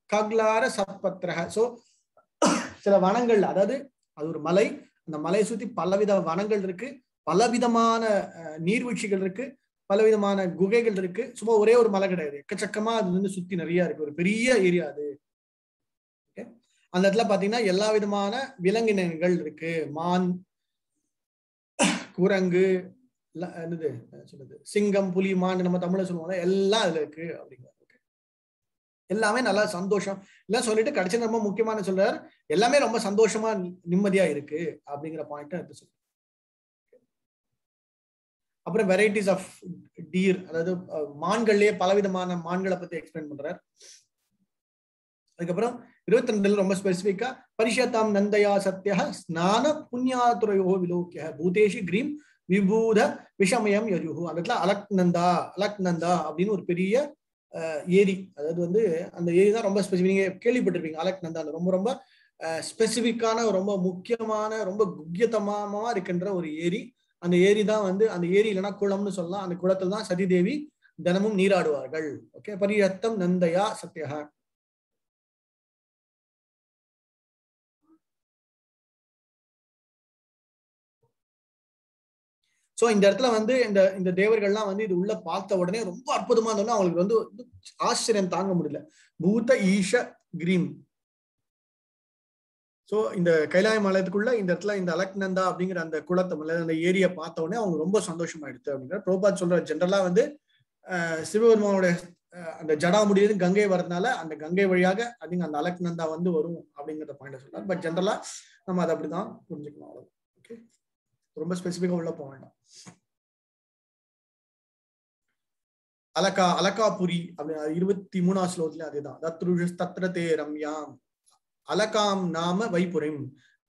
கக்லார சத்பத்ரக. ஸோ சில வனங்கள் அதாவது அது ஒரு மலை அந்த மலையை சுத்தி பலவித வனங்கள் இருக்கு பலவிதமான நீர்வீழ்ச்சிகள் இருக்கு. பலவிதமான குகைகள் இருக்கு. சும்மா ஒரே ஒரு மலை கிடையாது. எக்கச்சக்கமா அது வந்து சுத்தி நிறைய இருக்கு. ஒரு பெரிய ஏரியா அது. அந்த இடத்துல பாத்தீங்கன்னா எல்லா விதமான விலங்கினங்கள் இருக்கு. மான் குரங்கு என்னது சொல்றது? சிங்கம் புலி மான் நம்ம தமிழ்ல சொல்லுவோம் எல்லாம் அதுல இருக்கு அப்படிங்கிறார் எல்லாமே நல்லா சந்தோஷம். எல்லாம் சொல்லிட்டு கடைசி ரொம்ப முக்கியமான சொல்றாரு எல்லாமே ரொம்ப சந்தோஷமா நிம்மதியா இருக்கு அப்படிங்கிற பாயிண்ட் எடுத்து சொல்றேன் அப்புறம் வெரைட்டிஸ் ஆஃப் டீர் அதாவது மான்கள்லயே பலவிதமான மான்களை பத்தி எக்ஸ்பிளைன் பண்றார். அதுக்கப்புறம் இருபத்தி ரெண்டுல ரொம்ப ஸ்பெசிபிக்கா பரிஷத்தாம் நந்தயா சத்யா ஸ்நான புண்ணியாத்துறையோ விலோக்கிய பூதேஷி கிரீம் விபூத விஷமயம் யஜுகு அந்த இடத்துல அலக் நந்தா அலக் நந்தா அப்படின்னு ஒரு பெரிய ஏரி. அதாவது வந்து அந்த ஏரி தான் ரொம்ப ஸ்பெசிபிக் நீங்க கேள்விப்பட்டிருப்பீங்க அலக் நந்தா ரொம்ப ரொம்ப ஸ்பெசிபிக்கான ரொம்ப முக்கியமான ரொம்ப குக்கியத்தமா இருக்கின்ற ஒரு ஏரி. அந்த ஏரி தான் வந்து அந்த ஏரி இல்லைன்னா குளம்னு சொல்லலாம். அந்த குளத்துல தான் சதிதேவி தினமும் நீராடுவார்கள். ஓகே பரிரத்தம் நந்தயா சத்யா சோ இந்த இடத்துல வந்து இந்த இந்த தேவர்கள்லாம் வந்து இது உள்ள பார்த்த உடனே ரொம்ப அற்புதமா இருந்தோம்னா அவங்களுக்கு வந்து ஆச்சரியம் தாங்க முடியல. பூத ஈஷ கிரீம். ஸோ இந்த கைலாய மலையத்துக்குள்ள இந்த இடத்துல இந்த அலக்நந்தா அப்படிங்கிற அந்த குளத்தை அந்த ஏரியை பார்த்த உடனே அவங்க ரொம்ப சந்தோஷமாயிடுது அப்படிங்கிற. புரோபாத் சொல்ற ஜென்ரலா வந்து சிவபெருமானுடைய அந்த ஜடா முடியுது கங்கை வரதுனால அந்த கங்கை வழியாக அதிக அந்த அலக்நந்தா வந்து வரும் அப்படிங்கிற பாயிண்ட் சொல்றாரு. பட் ஜென்ரலா நம்ம அதை அப்படிதான் புரிஞ்சுக்கணும் அவ்வளவு ஓகே ரொம்ப ஸ்பெசிஃபிக்கா உள்ள போக வேண்டாம். அலக்கா அலக்காபுரி அப்படி இருபத்தி மூணாவது ஸ்லோகத்துல அதேதான். தத்ருஷ் தத்ர தே ரம்யாம். அலகாம் நாம வைபுரிம்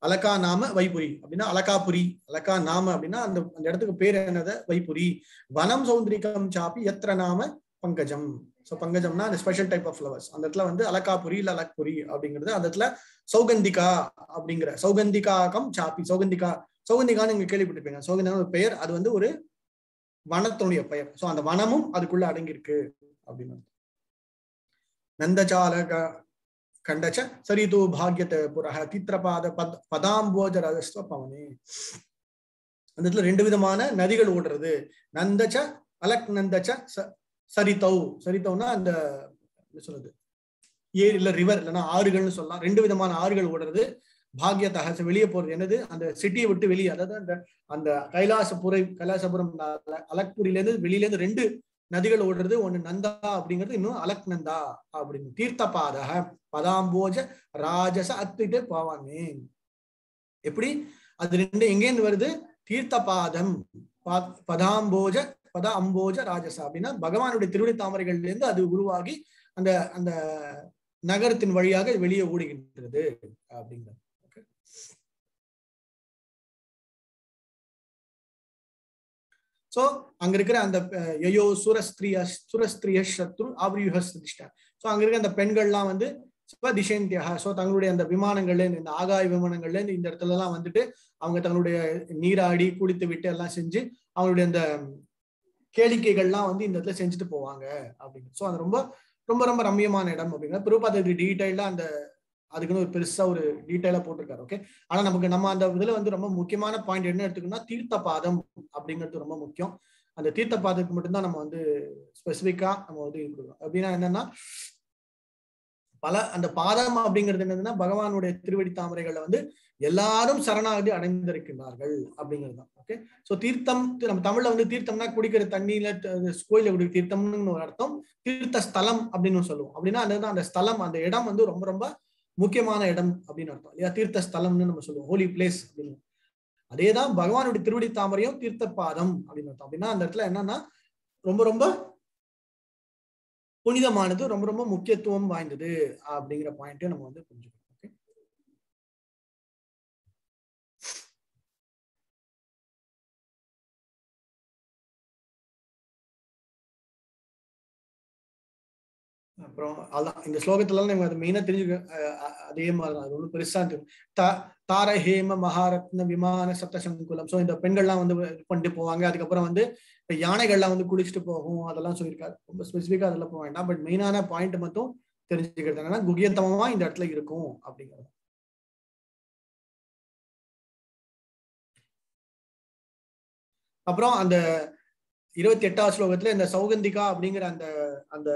அலகா நாம வைபுரி அப்படின்னா அலகாபுரி. அலகா நாம அப்படின்னா அந்த அந்த இடத்துக்கு பேர் என்னது? வைபுரி வனம் சௌந்தரிகம் சாப்பி எத்திர நாம பங்கஜம். ஸோ பங்கஜம்னா அந்த ஸ்பெஷல் டைப் ஆஃப் ஃப்ளவர்ஸ் அந்த இடத்துல வந்து அலகாபுரி இல்ல அலக்புரி அப்படிங்கிறது அந்த இடத்துல சௌகந்திகா அப்படிங்கிற சௌகந்திகாகம் சாப்பி. சௌகந்திகா சௌகந்திகான்னு நீங்க கேள்விப்பட்டிருப்பீங்க. சௌகந்திகான ஒரு பெயர். அது வந்து ஒரு வனத்தினுடைய பெயர். சோ அந்த வனமும் அதுக்குள்ள அடங்கியிருக்கு அப்படின்னு. நந்தஜாலக கண்டச்ச சரிதோ பாக்யத்தை புரக தித்திரபாத பத் பதாம்போஜ ரஜஸ்வ பவனே அந்த இடத்துல ரெண்டு விதமான நதிகள் ஓடுறது. நந்தச்ச அலக் நந்தச்ச சரித்தௌ. சரித்தௌனா அந்த என்ன சொல்றது? ஏரி இல்ல ரிவர் இல்லைன்னா ஆறுகள்னு சொல்லலாம். ரெண்டு விதமான ஆறுகள் ஓடுறது. பாக்யத்தக வெளியே போறது. என்னது? அந்த சிட்டியை விட்டு வெளியே. அதாவது அந்த அந்த கைலாசபுரை கைலாசபுரம் அலக்பூரில இருந்து வெளியில இருந்து ரெண்டு நதிகள் ஓடுறது ஒண்ணு நந்தா அப்படிங்கிறது இன்னும் அலக் நந்தா அப்படின்னு. தீர்த்த பாதக பதாம்போஜ ராஜச அத்திட்டு பாவானே. எப்படி? அது ரெண்டு எங்கேருந்து வருது? தீர்த்த பாதம் பதாம்போஜ பத அம்போஜ ராஜச. அப்படின்னா பகவானுடைய திருவிடை தாமரைகள்ல இருந்து அது உருவாகி அந்த அந்த நகரத்தின் வழியாக வெளியே ஓடுகின்றது அப்படிங்கிறது. சோ அங்க இருக்கிற அந்த யயோ சுரஸ்திரிய சுரஸ்திரிய சத்ரு ஆவ்ரியுஹஸ்திஷ்டா சோ அங்க இருக்கிற அந்த பெண்கள்லாம் வந்து திசேந்தியா சோ தங்களுடைய அந்த விமானங்கள்ல இந்த ஆகாய விமானங்கள்ல இருந்து இந்த இடத்துல எல்லாம் வந்துட்டு அவங்க தங்களுடைய நீராடி குளித்து விட்டு எல்லாம் செஞ்சு அவங்களுடைய அந்த கேளிக்கைகள்லாம் வந்து இந்த இடத்துல செஞ்சுட்டு போவாங்க அப்படின்னு. சோ அது ரொம்ப ரொம்ப ரொம்ப ரம்யமான இடம் அப்படிங்கிற பிரபாத டீட்டெயிலாக அந்த அதுக்குன்னு ஒரு பெருசா ஒரு டீட்டெயிலா போட்டிருக்காரு ஓகே ஆனா நமக்கு நம்ம அந்த இதுல வந்து ரொம்ப முக்கியமான பாயிண்ட் என்ன எடுத்துக்கணும்னா தீர்த்த பாதம் அப்படிங்கிறது ரொம்ப முக்கியம். அந்த தீர்த்த பாதத்துக்கு மட்டும்தான் நம்ம வந்து ஸ்பெசிபிக்கா நம்ம வந்து கொடுக்கணும். அப்படின்னா என்னன்னா பல அந்த பாதம் அப்படிங்கிறது என்னதுன்னா பகவானுடைய திருவடி தாமரைகள்ல வந்து எல்லாரும் சரணாகதி அடைந்திருக்கின்றார்கள் அப்படிங்கிறது தான் ஓகே ஸோ தீர்த்தம் நம்ம தமிழ்ல வந்து தீர்த்தம்னா குடிக்கிற தண்ணியில கோயில குடிக்கிற தீர்த்தம்னு ஒரு அர்த்தம். தீர்த்த ஸ்தலம் அப்படின்னு சொல்லுவோம். அப்படின்னா அந்த ஸ்தலம் அந்த இடம் வந்து ரொம்ப ரொம்ப முக்கியமான இடம் அப்படின்னு அர்த்தம் இல்லையா? தீர்த்த ஸ்தலம்னு நம்ம சொல்லுவோம். ஹோலி பிளேஸ் அப்படின்னு. அதேதான் பகவானுடைய திருவடி தாமரையும் தீர்த்த பாதம் அப்படின்னு அர்த்தம். அப்படின்னா அந்த இடத்துல என்னன்னா ரொம்ப ரொம்ப புனிதமானது ரொம்ப ரொம்ப முக்கியத்துவம் வாய்ந்தது அப்படிங்கிற பாயிண்ட்டையும் நம்ம வந்து புரிஞ்சுக்கணும். அப்புறம் அதான் இந்த ஸ்லோகத்துலலாம் நம்ம அதை மெயினா தெரிஞ்சுக்க அதே மாதிரி அது ஒன்றும் பெருசா தா தார ஹேம மகாரத்ன விமான சப்தசங்குலம் ஸோ இந்த பெண்கள்லாம் வந்து பண்ணிட்டு போவாங்க. அதுக்கப்புறம் வந்து யானைகள்லாம் வந்து குளிச்சுட்டு போகும். அதெல்லாம் சொல்லியிருக்காரு. ரொம்ப ஸ்பெசிஃபிக்கா அதெல்லாம் போக வேண்டாம். பட் மெயினான பாயிண்ட் மட்டும் தெரிஞ்சுக்கிறது என்னன்னா குகியத்தமமா இந்த இடத்துல இருக்கும் அப்படிங்கிறது. அப்புறம் அந்த இருபத்தி எட்டாவது ஸ்லோகத்துல இந்த சௌகந்திகா அப்படிங்கிற அந்த அந்த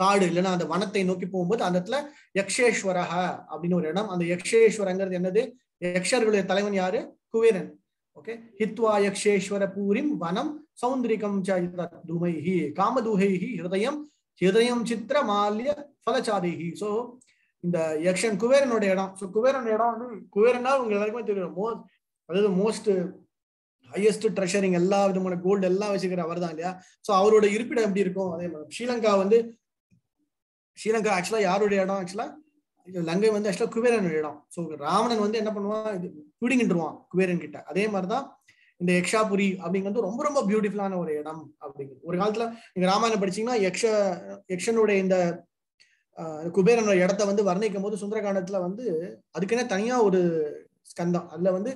காடு இல்லைன்னா அந்த வனத்தை நோக்கி போகும்போது அந்த இடத்துல யக்ஷேஸ்வரக அப்படின்னு ஒரு இடம். அந்த யக்ஷேஸ்வரங்கிறது என்னது? யக்ஷர்களுடைய தலைவன் யாரு? குவேரன். ஓகே ஹித்வா யக்ஷேஸ்வர பூரிம் வனம் சௌந்தரிகம் தூமைஹி காமதூகைஹி ஹிருதயம் ஹிருதயம் சித்திர மால்ய பலச்சாதைஹி சோ இந்த யக்ஷன் குவேரனோட இடம். ஸோ குவேரனோட இடம் வந்து குவேரனா உங்க எல்லாருக்குமே தெரியும். மோஸ்ட் அதாவது மோஸ்ட் ஹையஸ்ட் ட்ரெஷரிங் எல்லா விதமான கோல்டு எல்லாம் வச்சுக்கிற அவர் தான் இல்லையா? சோ அவரோட இருப்பிடம் எப்படி இருக்கும்? அதே மாதிரி ஸ்ரீலங்கா வந்து ஸ்ரீலங்கா ஆக்சுவலா யாருடைய இடம்? ஆக்சுவலா லங்கை வந்து ஆக்சுவலா குபேரனுடைய இடம். ஸோ ராவணன் வந்து என்ன பண்ணுவான்? இது பிடிங்கிட்டுருவான் குபேரன் கிட்ட. அதே மாதிரிதான் இந்த யக்ஷாபுரி அப்படிங்கிறது ரொம்ப ரொம்ப பியூட்டிஃபுல்லான ஒரு இடம் அப்படிங்கிறது. ஒரு காலத்துல நீங்க ராமாயணம் படிச்சீங்கன்னா யக்ஷ யக்ஷனுடைய இந்த குபேரனோட இடத்த வந்து வர்ணிக்கும் போது சுந்தரகாண்டத்துல வந்து அதுக்குன்னே தனியா ஒரு ஸ்கந்தம். அதுல வந்து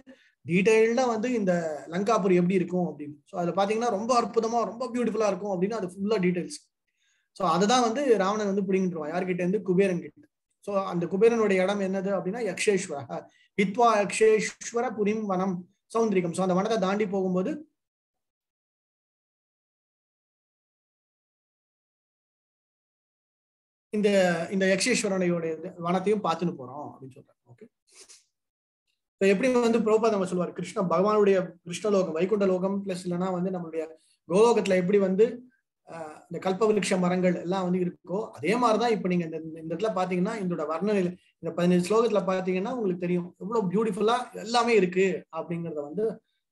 டீட்டெயில்டா வந்து இந்த லங்காபுரி எப்படி இருக்கும் அப்படின்னு. ஸோ அதுல பாத்தீங்கன்னா ரொம்ப அற்புதமா ரொம்ப பியூட்டிஃபுல்லா இருக்கும் அப்படின்னு அது ஃபுல்லா டீடைல்ஸ் ஸோ அதுதான் வந்து ராவணன் வந்து பிடிங்கிட்டுருவான். யார்கிட்ட இருந்து? குபேரன் கிட்ட ஸோ அந்த குபேரனுடைய இடம் என்னது அப்படின்னா யக்ஷேஸ்வர. ஹித்வா யக்ஷேஸ்வர புரிம் வனம் சௌந்தரிகம். ஸோ அந்த வனத்தை தாண்டி போகும்போது இந்த இந்த யக்ஷேஸ்வரனையோட வனத்தையும் பார்த்துன்னு போறோம் அப்படின்னு சொல்றாங்க. ஓகே இப்போ எப்படி வந்து பிரபுபாத் நம்ம சொல்லுவார் கிருஷ்ண பகவானுடைய கிருஷ்ணலோகம் வைகுண்ட லோகம் பிளஸ் இல்லைன்னா வந்து நம்மளுடைய கோலோகத்துல எப்படி வந்து இந்த கல்பவருஷ மரங்கள் எல்லாம் வந்து இருக்கோ அதே மாதிரிதான் இப்ப நீங்க இந்த இந்த இடத்துல பாத்தீங்கன்னா இதோட வர்ணநிலை இந்த பதினஞ்சு ஸ்லோகத்துல பாத்தீங்கன்னா உங்களுக்கு தெரியும். எவ்வளவு பியூட்டிஃபுல்லா எல்லாமே இருக்கு அப்படிங்கறத வந்து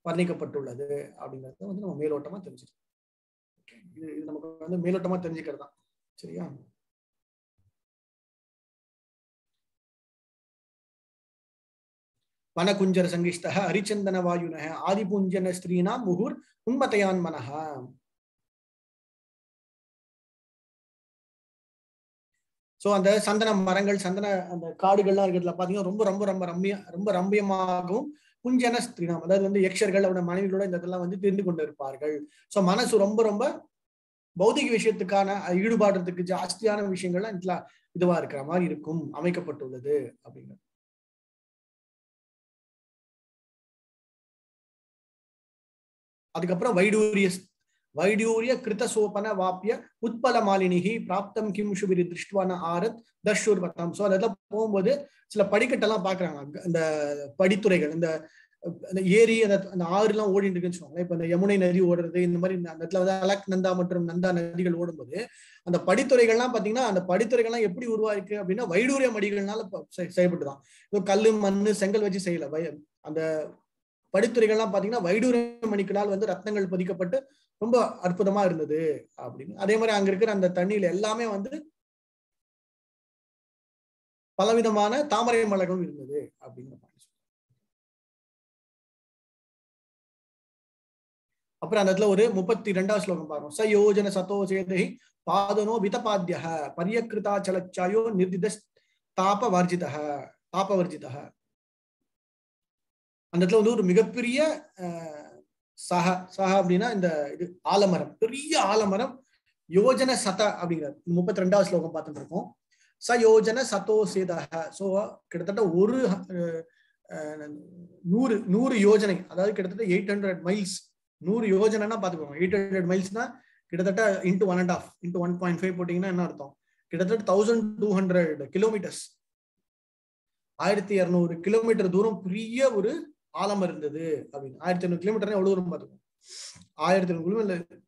வர்ணிக்கப்பட்டுள்ளது அப்படிங்கறத வந்து நம்ம மேலோட்டமா தெரிஞ்சுக்கலாம். இது இது நமக்கு வந்து மேலோட்டமா தெரிஞ்சுக்கிறது தான் சரியா? வனகுஞ்சர சங்கிஷ்ட ஹரிச்சந்தன வாயுனக ஆதிபுஞ்சன ஸ்திரீனா முகுர் உண்மத்தையான் மனஹா ஸோ அந்த சந்தன மரங்கள் சந்தன அந்த காடுகள்லாம் இருக்கிறதுல பார்த்தீங்கன்னா ரொம்ப ரொம்ப ரொம்ப ரம்மிய ரொம்ப ரம்மியமாகவும் குஞ்சன ஸ்திரீனம் அதாவது வந்து யக்ஷர்கள் அவரோட மனைவிகளோட இந்த இதெல்லாம் வந்து தெரிந்து கொண்டு இருப்பார்கள். ஸோ மனசு ரொம்ப ரொம்ப பௌதிக விஷயத்துக்கான ஈடுபாடுறதுக்கு ஜாஸ்தியான விஷயங்கள்லாம் இதுல இதுவா இருக்கிற மாதிரி இருக்கும் அமைக்கப்பட்டுள்ளது அப்படிங்கிறது. அதுக்கப்புறம் வைடூரிய வைடூரிய கிருத்த சோபன வாப்பிய உத்பல மாலினிகி பிராப்தம் கிம் சுபிரி திருஷ்டுவான ஆரத் தர்ஷூர்வத்தம் ஸோ அதெல்லாம் போகும்போது சில படிக்கட்டெல்லாம் பாக்குறாங்க இந்த படித்துறைகள் இந்த அந்த ஏரி அந்த அந்த ஆறு எல்லாம் ஓடிட்டு இருக்குன்னு சொல்லுவாங்க இப்ப இந்த யமுனை நதி ஓடுறது இந்த மாதிரி அந்த இடத்துல வந்து அலக் நந்தா மற்றும் நந்தா நதிகள் ஓடும்போது அந்த படித்துறைகள்லாம் பாத்தீங்கன்னா அந்த படித்துறைகள்லாம் எப்படி உருவாயிருக்கு அப்படின்னா வைடூரிய மடிகள்னால செய்யப்பட்டுதான் இப்போ கல்லு மண்ணு செங்கல் வச்சு செய்யல. அந்த படித்துறைகள்லாம் பாத்தீங்கன்னா வைடூரிய மணிக்களால் வந்து ரத்னங்கள் பதிக்கப்பட்டு ரொம்ப அற்புதமா இருந்தது அப்படின்னு. அதே மாதிரி அங்க இருக்கிற அந்த தண்ணியில எல்லாமே வந்து பலவிதமான தாமரை மலர்களும் இருந்தது அப்படின்னு அப்புறம் அந்த இடத்துல ஒரு முப்பத்தி ரெண்டாவது ஸ்லோகம் பாருங்க. சயோஜன சதோ சேதை பாதனோ விதபாத்திய பரியக்கிருதா சலச்சாயோ நிர்தித தாப வர்ஜித தாப வர்ஜித அந்த இடத்துல வந்து ஒரு மிகப்பெரிய அஹ் சஹ சஹ அப்படின்னா இந்த இது ஆலமரம் பெரிய ஆலமரம் யோஜன சத அப்படிங்கிறது முப்பத்தி ரெண்டாவது ஸ்லோகம் பார்த்துட்டு இருக்கோம் ச யோஜன சதோ சேதக ஸோ கிட்டத்தட்ட ஒரு நூறு நூறு யோஜனை அதாவது கிட்டத்தட்ட எயிட் ஹண்ட்ரட் மைல்ஸ் நூறு யோஜனைனா பாத்துக்கோங்க எயிட் ஹண்ட்ரட் மைல்ஸ்னா கிட்டத்தட்ட into one and half into one point five போட்டீங்கன்னா என்ன அர்த்தம்? கிட்டத்தட்ட தௌசண்ட் டூ ஹண்ட்ரட் கிலோமீட்டர்ஸ் ஆயிரத்தி இரநூறு கிலோமீட்டர் தூரம் பெரிய ஒரு ஆழம் இருந்தது அப்படின்னு. ஆயிரத்தி ஐநூறு கிலோமீட்டர் எவ்வளவு தூரம் பார்த்துக்கோங்க ஆயிரத்தி ஐநூறு கிலோமீட்டர்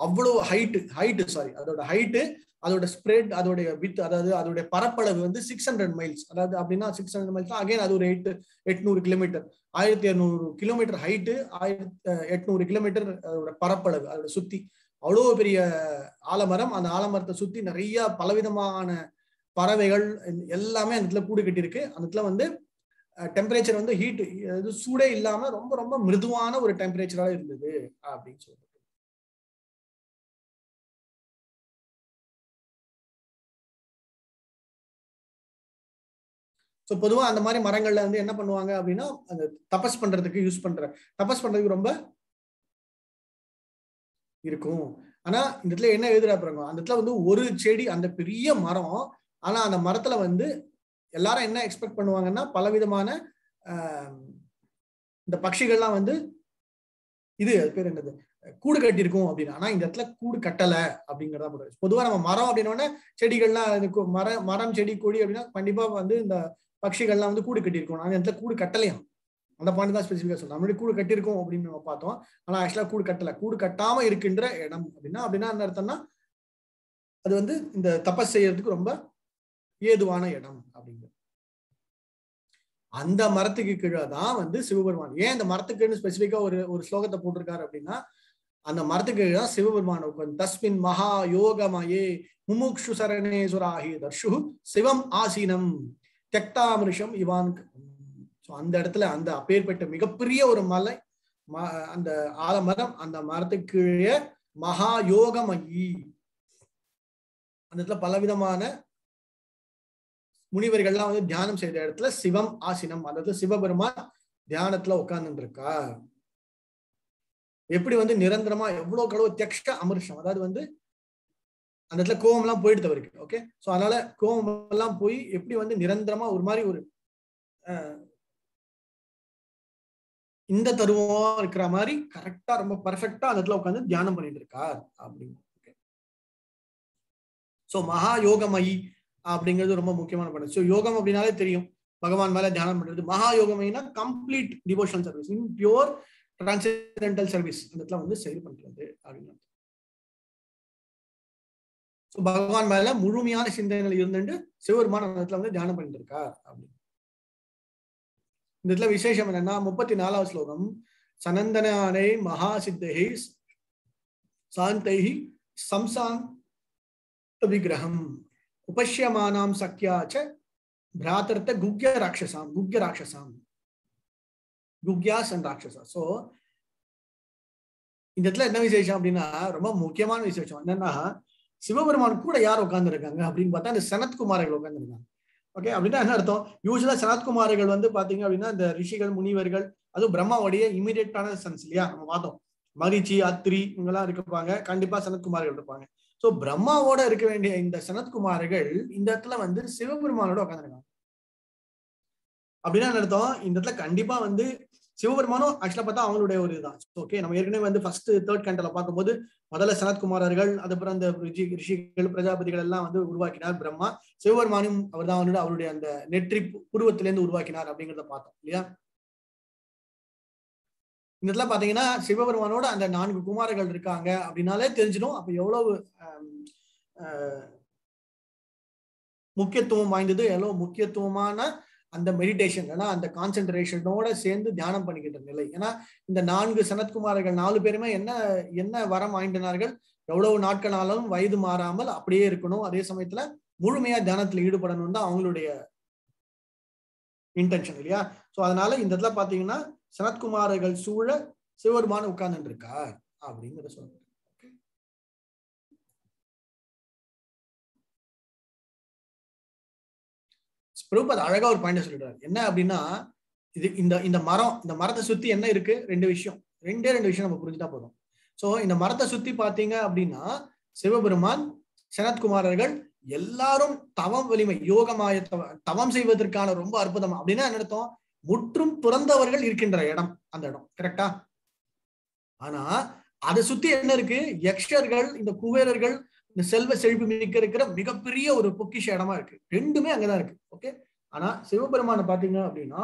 அவ்வளவு ஹைட்டு ஹைட்டு சாரி அதோட ஹைட்டு அதோட ஸ்ப்ரெட் அதோடைய வித் அதாவது அதோடைய பரப்பளவு வந்து சிக்ஸ் ஹண்ட்ரட் மைல்ஸ் அதாவது அப்படின்னா சிக்ஸ் ஹண்ட்ரட் மைல்ஸ் அகைன் அது ஒரு எட்டு எட்நூறு கிலோமீட்டர் ஆயிரத்தி இரநூறு கிலோமீட்டர் ஹைட்டு ஆயிரத்தி எட்நூறு கிலோமீட்டர் அதோட பரப்பளவு அதோட சுத்தி. அவ்வளோ பெரிய ஆலமரம். அந்த ஆலமரத்தை சுத்தி நிறைய பலவிதமான பறவைகள் எல்லாமே அந்த இடத்துல கூடு கட்டியிருக்கு. அந்த இடத்துல வந்து டெம்பரேச்சர் வந்து ஹீட் சூடே இல்லாம ரொம்ப ரொம்ப மிருதுவான ஒரு டெம்பரேச்சரா இருந்தது அப்படின்னு சொல்லிட்டு ஸோ பொதுவாக அந்த மாதிரி மரங்கள்ல வந்து என்ன பண்ணுவாங்க அப்படின்னா அந்த தபஸ் பண்றதுக்கு யூஸ் பண்ற தபஸ் பண்றதுக்கு ரொம்ப இருக்கும். ஆனா இந்த இடத்துல என்ன எழுதுறா பாருங்க அந்த இடத்துல வந்து ஒரு செடி அந்த பெரிய மரம் ஆனா அந்த மரத்துல வந்து எல்லாரும் என்ன எக்ஸ்பெக்ட் பண்ணுவாங்கன்னா பலவிதமான இந்த பட்சிகள்லாம் வந்து இது அது பேர் என்னது? கூடு கட்டியிருக்கும் அப்படின்னு. ஆனா இந்த இடத்துல கூடு கட்டல அப்படிங்கிறதா போடுறது பொதுவா நம்ம மரம் அப்படின்னோடனே செடிகள்லாம் மரம் மரம் செடி கொடி அப்படின்னா கண்டிப்பா வந்து இந்த பட்சிகள்லாம் வந்து கூடு கட்டியிருக்கும். அந்த இடத்துல கூடு கட்டலையாம் அந்த பாயிண்ட் தான் ஸ்பெசிஃபிக்கா சொல்றோம் நம்மளுடைய கூடு கட்டியிருக்கோம் அப்படின்னு நம்ம பார்த்தோம். ஆனா ஆக்சுவலா கூடு கட்டல. கூடு கட்டாம இருக்கின்ற இடம் அப்படின்னா அப்படின்னா என்ன அர்த்தம்னா அது வந்து இந்த தபஸ் செய்யறதுக்கு ரொம்ப ஏதுவான இடம் அப்படிங்கிறது. அந்த மரத்துக்கு கீழே தான் வந்து சிவபெருமான். ஏன் அந்த மரத்துக்குன்னு ஸ்பெசிஃபிக்கா ஒரு ஒரு ஸ்லோகத்தை போட்டிருக்காரு அப்படின்னா அந்த மரத்துக்கு கீழே தான் சிவபெருமான் உட்கார்ந்து தஸ்மின் மகா யோகமயே முமுக்ஷு சரணேஸ்வராகி தர்ஷு சிவம் ஆசீனம் தெக்தாமிருஷம் இவான் ஸோ அந்த இடத்துல அந்த அப்பேற்பட்ட மிகப்பெரிய ஒரு மலை ம- அந்த ஆலமரம் அந்த மரத்துக்கு கீழே மகா யோகமயி. அந்த இடத்துல பலவிதமான முனிவர்கள்லாம் வந்து தியானம் செய்த இடத்துல சிவம் ஆசினம் அந்த சிவபெருமான் தியானத்துல உட்கார்ந்து இருக்கா எப்படி வந்து நிரந்தரமா எவ்வளவு கடவுள் தியக்ஷ அமர்ஷம் அதாவது வந்து அந்த இடத்துல கோவம் எல்லாம் போயிட்டு அவருக்கு ஓகே சோ அதனால கோவம் எல்லாம் போய் எப்படி வந்து நிரந்தரமா ஒரு மாதிரி ஒரு அஹ், இந்த தருவம் இருக்கிற மாதிரி கரெக்டா ரொம்ப பர்ஃபெக்டா அந்த இடத்துல உட்காந்து தியானம் பண்ணிட்டு இருக்கார் அப்படின்னு சோ மகா யோகமயி அப்படிங்கிறது ரொம்ப முக்கியமான பண்ணு ஸோ யோகம் அப்படின்னாலே தெரியும். பகவான் மேல தியானம் பண்றது. மகா யோகம் complete devotional service in pure transcendental service அந்த இடத்துல வந்து செயல் பண்றது அப்படின்னு ஸோ பகவான் மேல முழுமையான சிந்தனைகள் இருந்துட்டு சிவபெருமான இடத்துல வந்து தியானம் பண்ணிட்டு இருக்கார் அப்படின்னு. இந்த இடத்துல விசேஷம் என்னன்னா முப்பத்தி நாலாவது ஸ்லோகம். சனந்தனானை மகா சித்தை சாந்தை சம்சான் விக்கிரகம் உபஷ்யமானாம் சக்கியாச்ச பிராதர்த்த குக்ய ராட்சசாம் குக்ய ராட்சசாம் குக்யாஸ் அண்ட் ராட்சசா சோ இந்த இடத்துல என்ன விசேஷம் அப்படின்னா ரொம்ப முக்கியமான விசேஷம் என்னன்னா சிவபெருமான் கூட யார் உட்கார்ந்து இருக்காங்க அப்படின்னு பார்த்தா இந்த சனத்குமாரர்கள் உட்கார்ந்து இருக்காங்க ஓகே அப்படின்னா என்ன அர்த்தம்? யூஸ்வலா சனத்குமாரர்கள் வந்து பாத்தீங்க அப்படின்னா இந்த ரிஷிகள் முனிவர்கள் அதுவும் பிரம்மாவுடைய இமீடியட்டான சன்ஸ் இல்லையா? நம்ம பார்த்தோம். மகிழ்ச்சி அத்ரி இவங்கெல்லாம் இருப்பாங்க. கண்டிப்பா சனத்குமார்கள் இருப்பாங்க. சோ பிரம்மாவோட இருக்க வேண்டிய இந்த சனத்குமார்கள் இந்த இடத்துல வந்து சிவபெருமானோட உட்காந்துருக்காங்க அப்படின்னா அர்த்தம்? இந்த இடத்துல கண்டிப்பா வந்து சிவபெருமானும் ஆக்சுவலா பார்த்தா அவங்களுடைய ஒரு இதுதான். ஓகே நம்ம ஏற்கனவே வந்து ஃபர்ஸ்ட் தேர்ட் கண்டல பார்க்கும்போது முதல்ல சனத்குமாரர்கள் அதுக்கப்புறம் அந்த ரிஷி ரிஷிகள் பிரஜாபதிகள் எல்லாம் வந்து உருவாக்கினார் பிரம்மா. சிவபெருமானும் அவர் தான் வந்து அவருடைய அந்த நெற்றி புருவத்திலேருந்து உருவாக்கினார் அப்படிங்கிறத பார்த்தோம் இல்லையா? இந்த இடத்துல பாத்தீங்கன்னா சிவபெருமானோட அந்த நான்கு குமாரர்கள் இருக்காங்க அப்படின்னாலே தெரிஞ்சிடும். அப்ப எவ்வளவு முக்கியத்துவம் வாய்ந்தது எவ்வளவு முக்கியத்துவமான அந்த மெடிடேஷன் ஏன்னா அந்த கான்சென்ட்ரேஷனோட சேர்ந்து தியானம் பண்ணிக்கிட்ட நிலை. ஏன்னா இந்த நான்கு சனத்குமாரர்கள் நாலு பேருமே என்ன என்ன வரம் வாங்கினார்கள் எவ்வளவு நாட்களாலும் வயது மாறாமல் அப்படியே இருக்கணும். அதே சமயத்துல முழுமையா தியானத்துல ஈடுபடணும் தான் அவங்களுடைய இன்டென்ஷன் இல்லையா? சோ அதனால இந்த இடத்துல பாத்தீங்கன்னா சனத்குமாரர்கள் சூழ சிவபெருமான் உட்கார்ந்துட்டு இருக்கார் அப்படிங்கிற சொல்றாரு பிரபுபத் அழகா ஒரு பாயிண்ட் சொல்லிடுறாரு. என்ன அப்படின்னா இது இந்த இந்த மரம் இந்த மரத்தை சுத்தி என்ன இருக்கு? ரெண்டு விஷயம். ரெண்டே ரெண்டு விஷயம் நம்ம புரிஞ்சுட்டா போதும். சோ இந்த மரத்தை சுத்தி பாத்தீங்க அப்படின்னா சிவபெருமான் சனத்குமாரர்கள் எல்லாரும் தவம் வலிமை யோகமாய தவம் செய்வதற்கான ரொம்ப அற்புதம். அப்படின்னா என்ன அர்த்தம்? முற்றும் துறந்தவர்கள் இருக்கின்ற இடம் அந்த இடம் கரெக்டா ஆனா அதை சுத்தி என்ன இருக்கு? யக்ஷர்கள் இந்த குபேரர்கள் இந்த செல்வ செழிப்பு மிக்க இருக்கிற மிகப்பெரிய ஒரு பொக்கிஷ இடமா இருக்கு. ரெண்டுமே அங்கதான் இருக்கு ஓகே ஆனா சிவபெருமான பாத்தீங்க அப்படின்னா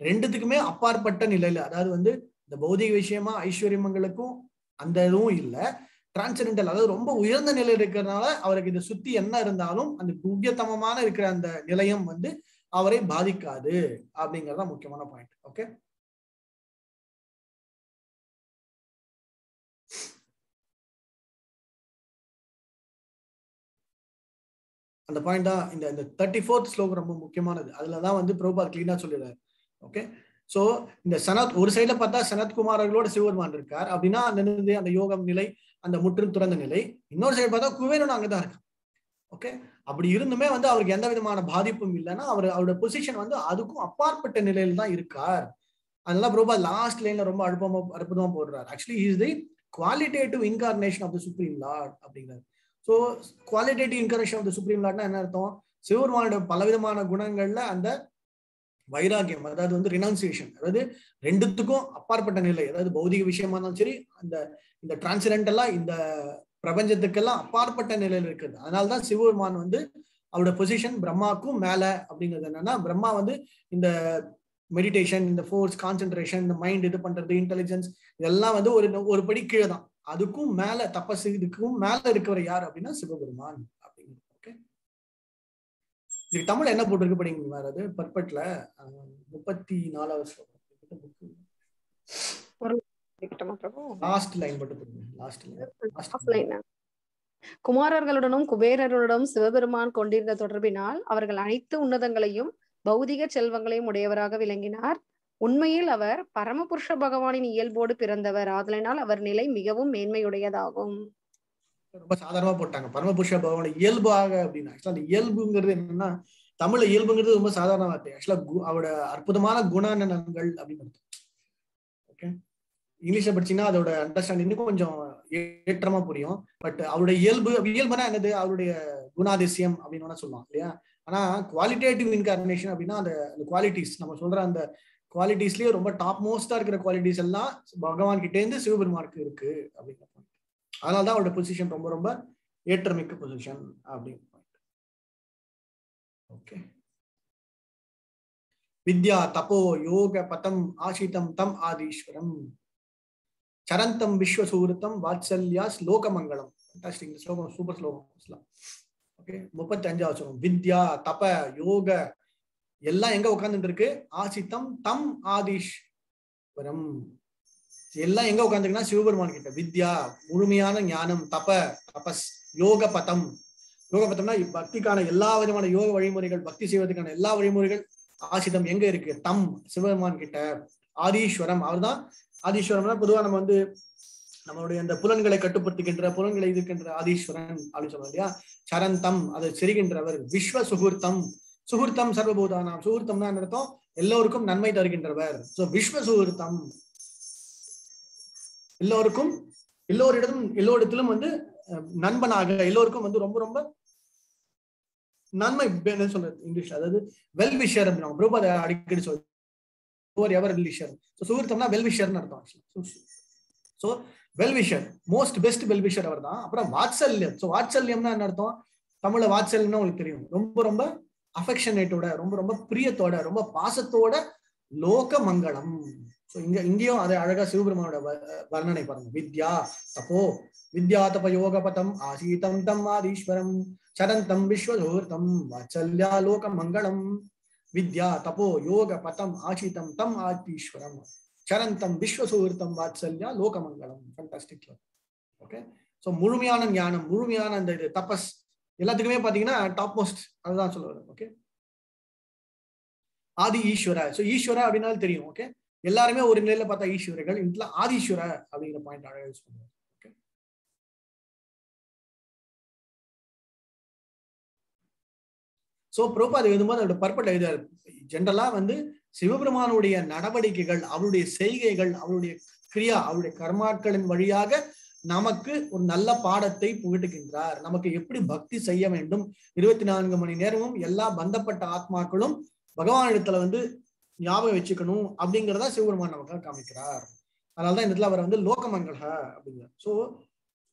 ரெண்டுத்துக்குமே அப்பாற்பட்ட நிலையில அதாவது வந்து இந்த பௌதிக விஷயமா ஐஸ்வர்யமங்களுக்கும் அந்த இதுவும் இல்லை. டிரான்சென்டல் அதாவது ரொம்ப உயர்ந்த நிலை இருக்கிறதுனால அவருக்கு இதை சுத்தி என்ன இருந்தாலும் அந்த குக்கியத்தமமான இருக்கிற அந்த நிலையம் வந்து அவரை பாதிக்காது அப்படிங்கறத முக்கியமான பாயிண்ட் ஓகே அந்த பாயிண்ட் தான் இந்த இந்த தேர்ட்டி ஃபோர்த் ஸ்லோகம் ரொம்ப முக்கியமானது. அதுலதான் வந்து பிரபா கிளீனா சொல்லிடுறாரு. ஓகே சோ இந்த சனத் ஒரு சைடுல பார்த்தா சனத்குமாரர்களோட சிவபெருமான் இருக்கார். அப்படின்னா அந்த அந்த யோகம் நிலை அந்த முற்றும் துறந்த நிலை. இன்னொரு சைடு பார்த்தா குபேரன் அங்கதான் இருக்கான். ஓகே அப்படி இருந்துமே வந்து அவருக்கு எந்த விதமான பாதிப்பும் இல்லைன்னா அவர் அவரோட பொசிஷன் வந்து அதுக்கும் அப்பாற்பட்ட நிலையில தான் இருக்கார். அதனால பிரபா லாஸ்ட் லைன்ல ரொம்ப அற்புதமா அற்புதமா போடுறாரு. Actually is the qualitative incarnation of the supreme lord அப்படிங்கிறார். So qualitative incarnation of the supreme லார்ட்னா என்ன அர்த்தம்? சிவபெருமானோட பலவிதமான குணங்கள்ல அந்த வைராகியம் அதாவது வந்து ரினவுன்சியேஷன் அதாவது ரெண்டுத்துக்கும் அப்பாற்பட்ட நிலை அதாவது பௌதிக விஷயமா இருந்தாலும் சரி அந்த இந்த டிரான்சிடென்டலா இந்த பிரபஞ்சத்துக்கெல்லாம் அப்பாற்பட்ட நிலையில் இருக்குது. அதனாலதான் சிவபெருமான் வந்து அவரோட பொசிஷன் பிரம்மாக்கும் மேல அப்படிங்கிறது என்னன்னா பிரம்மா வந்து இந்த மெடிடேஷன் இந்த ஃபோர்ஸ் கான்சென்ட்ரேஷன் இந்த மைண்ட் இது பண்றது இன்டெலிஜென்ஸ் இதெல்லாம் வந்து ஒரு ஒரு படி கீழே தான். அதுக்கும் மேல தப்பஸ் இதுக்கும் மேல இருக்கிற யார் அப்படின்னா சிவபெருமான் அப்படிங்கிறது. ஓகே இதுக்கு தமிழ் என்ன போட்டிருக்கு படிங்க வேற அது பர்பட்ல முப்பத்தி நாலாவது பிரபு? லாஸ்ட் லைன் மட்டும் லாஸ்ட்? குமாரர்களுடனும் குபேரர்களுடனும் சிவபெருமான் கொண்டிருந்த தொடர்பினால் அவர்கள் அனைத்து உன்னதங்களையும் பௌதிக செல்வங்களையும் உடையவராக விளங்கினார். உண்மையில் அவர் பரமபுருஷ பகவானின் இயல்போடு பிறந்தவர். ஆதலினால் அவர் நிலை மிகவும் மேன்மையுடையதாகும். ரொம்ப சாதாரணமா போட்டாங்க. பரமபுருஷ பகவான இயல்பாக அப்படின்னா. ஆக்சுவலா அந்த இயல்புங்கிறது என்னன்னா தமிழ்ல இயல்புங்கிறது ரொம்ப சாதாரண வார்த்தை. ஆக்சுவலா அவரோட அற்புதமான குணநலன்கள் அப்படின்னு ஓகே இங்கிலீஷ்ல படிச்சீங்கன்னா அதோட அண்டர்ஸ்டாண்டிங் இன்னும் கொஞ்சம் ஏற்றமா புரியும். பட் அவருடைய இயல்பு இயல்புனா என்னது? அவருடைய குணாதிசயம் அப்படின்னு வேணா சொல்லலாம் இல்லையா? ஆனா குவாலிட்டேட்டிவ் இன்கார்னேஷன் அப்படின்னா அந்த குவாலிட்டிஸ் நம்ம சொல்ற அந்த குவாலிட்டிஸ்லயே ரொம்ப டாப் மோஸ்டா இருக்கிற குவாலிட்டிஸ் எல்லாம் பகவான் கிட்டே இருந்து சிவபெருமானுக்கு இருக்கு அப்படிங்கிற பாயிண்ட் அதனாலதான் அவரோட பொசிஷன் ரொம்ப ரொம்ப ஏற்றமிக்க பொசிஷன் அப்படின்னு பாயிண்ட் ஓகே வித்யா தபோ யோக பதம் ஆசிதம் தம் ஆதீஸ்வரம். சரந்தம் விஸ்வசூரத்தம் வாத்சல்யா ஸ்லோகமங்கலம். ஸ்லோகம் சூப்பர் ஸ்லோகம் ஓகே முப்பத்தி அஞ்சாவது ஸ்லோகம். வித்யா தப யோக எல்லாம் எங்க உட்கார்ந்துட்டு இருக்கு ஆசித்தம் தம் ஆதிஷ் எல்லாம் எங்க உட்காந்துருக்குன்னா சிவபெருமான் கிட்ட. வித்யா முழுமையான ஞானம் தப தபஸ் யோக பதம். யோக பதம்னா பக்திக்கான எல்லா விதமான யோக வழிமுறைகள் பக்தி செய்வதற்கான எல்லா வழிமுறைகள் ஆசிதம் எங்க இருக்கு? தம் சிவபெருமான் கிட்ட. ஆதீஸ்வரம் அவர்தான் ஆதீஸ்வரம்னா பொதுவா நம்ம வந்து நம்மளுடைய அந்த புலன்களை கட்டுப்படுத்துகின்ற புலன்களை இருக்கின்ற ஆதீஸ்வரன் அப்படின்னு சொல்றோம் இல்லையா? சரந்தம் அதை செரிகின்றவர் விஸ்வ சுகூர்த்தம். சுகூர்த்தம் சர்வபூதானாம். சுகூர்த்தம்னா என்ன அர்த்தம்? எல்லோருக்கும் நன்மை தருகின்றவர். சோ விஸ்வ சுகூர்த்தம். எல்லோருக்கும் எல்லோரிடமும் எல்லோரிடத்திலும் வந்து நண்பனாக எல்லோருக்கும் வந்து ரொம்ப ரொம்ப நன்மை என்ன சொல்றது இங்கிலீஷ்ல. அதாவது வெல் விஷர் அப்படின்னு பிரபு அதை அடிக்கடி சொல் எவர் வெல் விஷர் ஸோ சுகூர்த்தம்னா வெல் விஷர்னு அர்த்தம் so well wisher most best well wisher அவர் தான். அப்புறம் வாத்சல்யம். ஸோ வாத்சல்யம்னா என்ன அர்த்தம்? தமிழ்ல வாத்சல்யம்னா உங்களுக்கு தெரியும். ரொம்ப ரொம்ப அஃபெக்ஷனேட்டோட ரொம்ப ரொம்ப பிரியத்தோட ரொம்ப பாசத்தோட லோக மங்களம் ஸோ இங்க இங்கேயும் அதை அழகா சிவபெருமானோட வர்ணனை பாருங்க. வித்யா தப்போ. வித்யா தப யோக பதம் ஆசீதம் தம் ஆதீஸ்வரம். சரந்தம் விஸ்வதூர்த்தம் வாத்சல்யா லோக மங்களம் வித்யா தபோ யோக பதம் ஆசிதம் தம் ஆத்மீஸ்வரம் சரந்தம் விஸ்வசூர்த்தம் வாத்சல்யா லோகமங்கலம். ஃபண்டாஸ்டிக் ஓகே ஸோ முழுமையான ஞானம் முழுமையான அந்த இது தபஸ் எல்லாத்துக்குமே பாத்தீங்கன்னா டாப் மோஸ்ட் அதுதான் சொல்லுவாரு. ஓகே ஆதி ஈஸ்வர. ஸோ ஈஸ்வர அப்படின்னாலும் தெரியும். ஓகே எல்லாருமே ஒரு நிலையில பார்த்தா ஈஸ்வரர்கள் இதுல ஆதீஸ்வர அப்படிங்கிற பாயிண்ட் அழகாக யூஸ் பண்ணுவாங்க. ஸோ புரோபாத் எழுதும்போது அவருடைய பர்பட் எழுதாரு ஜென்ரலா வந்து சிவபெருமானுடைய நடவடிக்கைகள் அவருடைய செய்கைகள் அவருடைய கிரியா அவருடைய கர்மாக்களின் வழியாக நமக்கு ஒரு நல்ல பாடத்தை புகட்டுகின்றார். நமக்கு எப்படி பக்தி செய்ய வேண்டும்? இருபத்தி நான்கு மணி நேரமும் எல்லா பந்தப்பட்ட ஆத்மாக்களும் பகவானிடத்துல வந்து ஞாபகம் வச்சுக்கணும் அப்படிங்கிறதா சிவபெருமான் நமக்கு காமிக்கிறார். அதனாலதான் இந்த இடத்துல அவர் வந்து லோகமங்கள அப்படிங்கிறார். சோ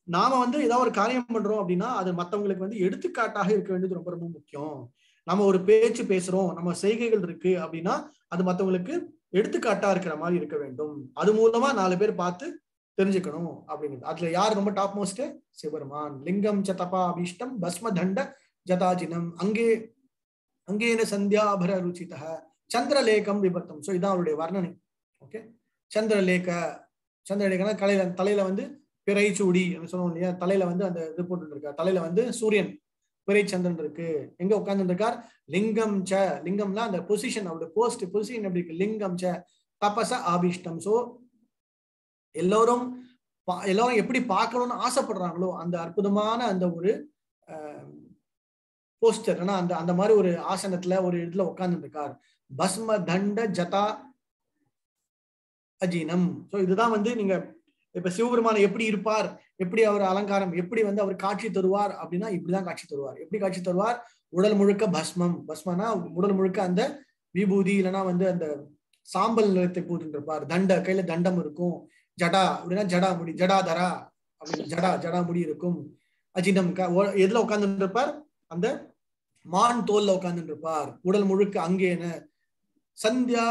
நாம வந்து ஏதாவது ஒரு காரியம் பண்றோம் அப்படின்னா அது மத்தவங்களுக்கு வந்து எடுத்துக்காட்டாக இருக்க வேண்டியது ரொம்ப ரொம்ப முக்கியம். நம்ம ஒரு பேச்சு பேசுறோம் நம்ம செய்கைகள் இருக்கு அப்படின்னா அது மத்தவங்களுக்கு எடுத்துக்காட்டா இருக்கிற மாதிரி இருக்க வேண்டும். அது மூலமா நாலு பேர் பார்த்து தெரிஞ்சுக்கணும் அப்படிங்கிறது. அதுல யார் ரொம்ப டாப் மோஸ்ட் சிவருமான் லிங்கம் சதபா அபிஷ்டம் பஸ்ம தண்ட ஜதாஜினம். அங்கே அங்கேன சந்தியாபர ருச்சித சந்திரலேகம் விபத்தம். ஸோ இதான் அவருடைய வர்ணனை. ஓகே சந்திரலேக சந்திரலேகனா கலையில தலையில வந்து பிறை சூடி சொன்னோம் இல்லையா? தலையில வந்து அந்த இது போட்டு இருக்கார் தலையில வந்து சூரியன். விரைச்சந்திரன் சந்திரன் இருக்கு. எங்க உட்கார்ந்துருக்கார் லிங்கம் ச லிங்கம்னா அந்த பொசிஷன் அவருடைய போஸ்ட் பொசிஷன் எப்படி இருக்கு? லிங்கம் ச தபச ஆபிஷ்டம் சோ எல்லோரும் எல்லாரும் எப்படி பார்க்கணும்னு ஆசைப்படுறாங்களோ அந்த அற்புதமான அந்த ஒரு போஸ்டர் அந்த அந்த மாதிரி ஒரு ஆசனத்துல ஒரு இதுல உட்கார்ந்துருக்கார் பஸ்ம தண்ட ஜதா அஜீனம். சோ இதுதான் வந்து நீங்க இப்ப சிவபெருமான எப்படி இருப்பார்? எப்படி அவர் அலங்காரம் எப்படி வந்து அவர் காட்சி தருவார் அப்படின்னா இப்படிதான் காட்சி தருவார். எப்படி காட்சி தருவார்? உடல் முழுக்க பஸ்மம். பஸ்மனா உடல் முழுக்க அந்த விபூதி இல்லைன்னா வந்து அந்த சாம்பல் நிறத்தை போட்டுருப்பார். இருப்பார் தண்ட கையில தண்டம் இருக்கும். ஜடா அப்படின்னா ஜடா முடி ஜடாதரா அப்படின்னு ஜடா ஜடா முடி இருக்கும். அஜினம் எதுல உட்கார்ந்து இருப்பார் அந்த மான் தோல்ல உட்கார்ந்து இருப்பார் உடல் முழுக்க அங்கேன சந்தியா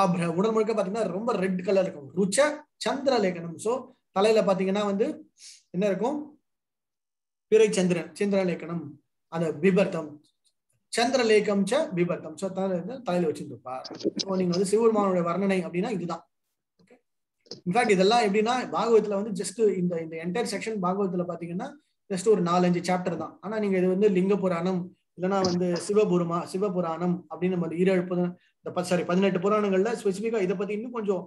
ஆப்ர உடல் முழுக்க பாத்தீங்கன்னா ரொம்ப ரெட் கலர் இருக்கும். ருச்ச சந்திரலேகனம். சோ தலையில பாத்தீங்கன்னா வந்து என்ன இருக்கும்? பிறை சந்திரன் சந்திரலேகனம். அந்த பிபர்த்தம் சந்திரலேகம் ச பிபத்தம் சோ தலையில வச்சுட்டு ஸோ நீங்க வந்து சிவபெருமானுடைய வர்ணனை அப்படின்னா இதுதான். ஓகே இன்ஃபேக்ட் இதெல்லாம் எப்படின்னா பாகவத்துல வந்து ஜஸ்ட் இந்த இந்த என்டையர் செக்ஷன் பாகவத்துல பாத்தீங்கன்னா ஜஸ்ட் ஒரு நாலஞ்சு சாப்டர் தான். ஆனா நீங்க இது வந்து லிங்க புராணம் இல்லைன்னா வந்து சிவபுரமா சிவபுராணம் அப்படின்னு நம்ம ஈரேழு இந்த சாரி பதினெட்டு புராணங்கள்ல ஸ்பெசிஃபிக்கா இதை பத்தி இன்னும் கொஞ்சம்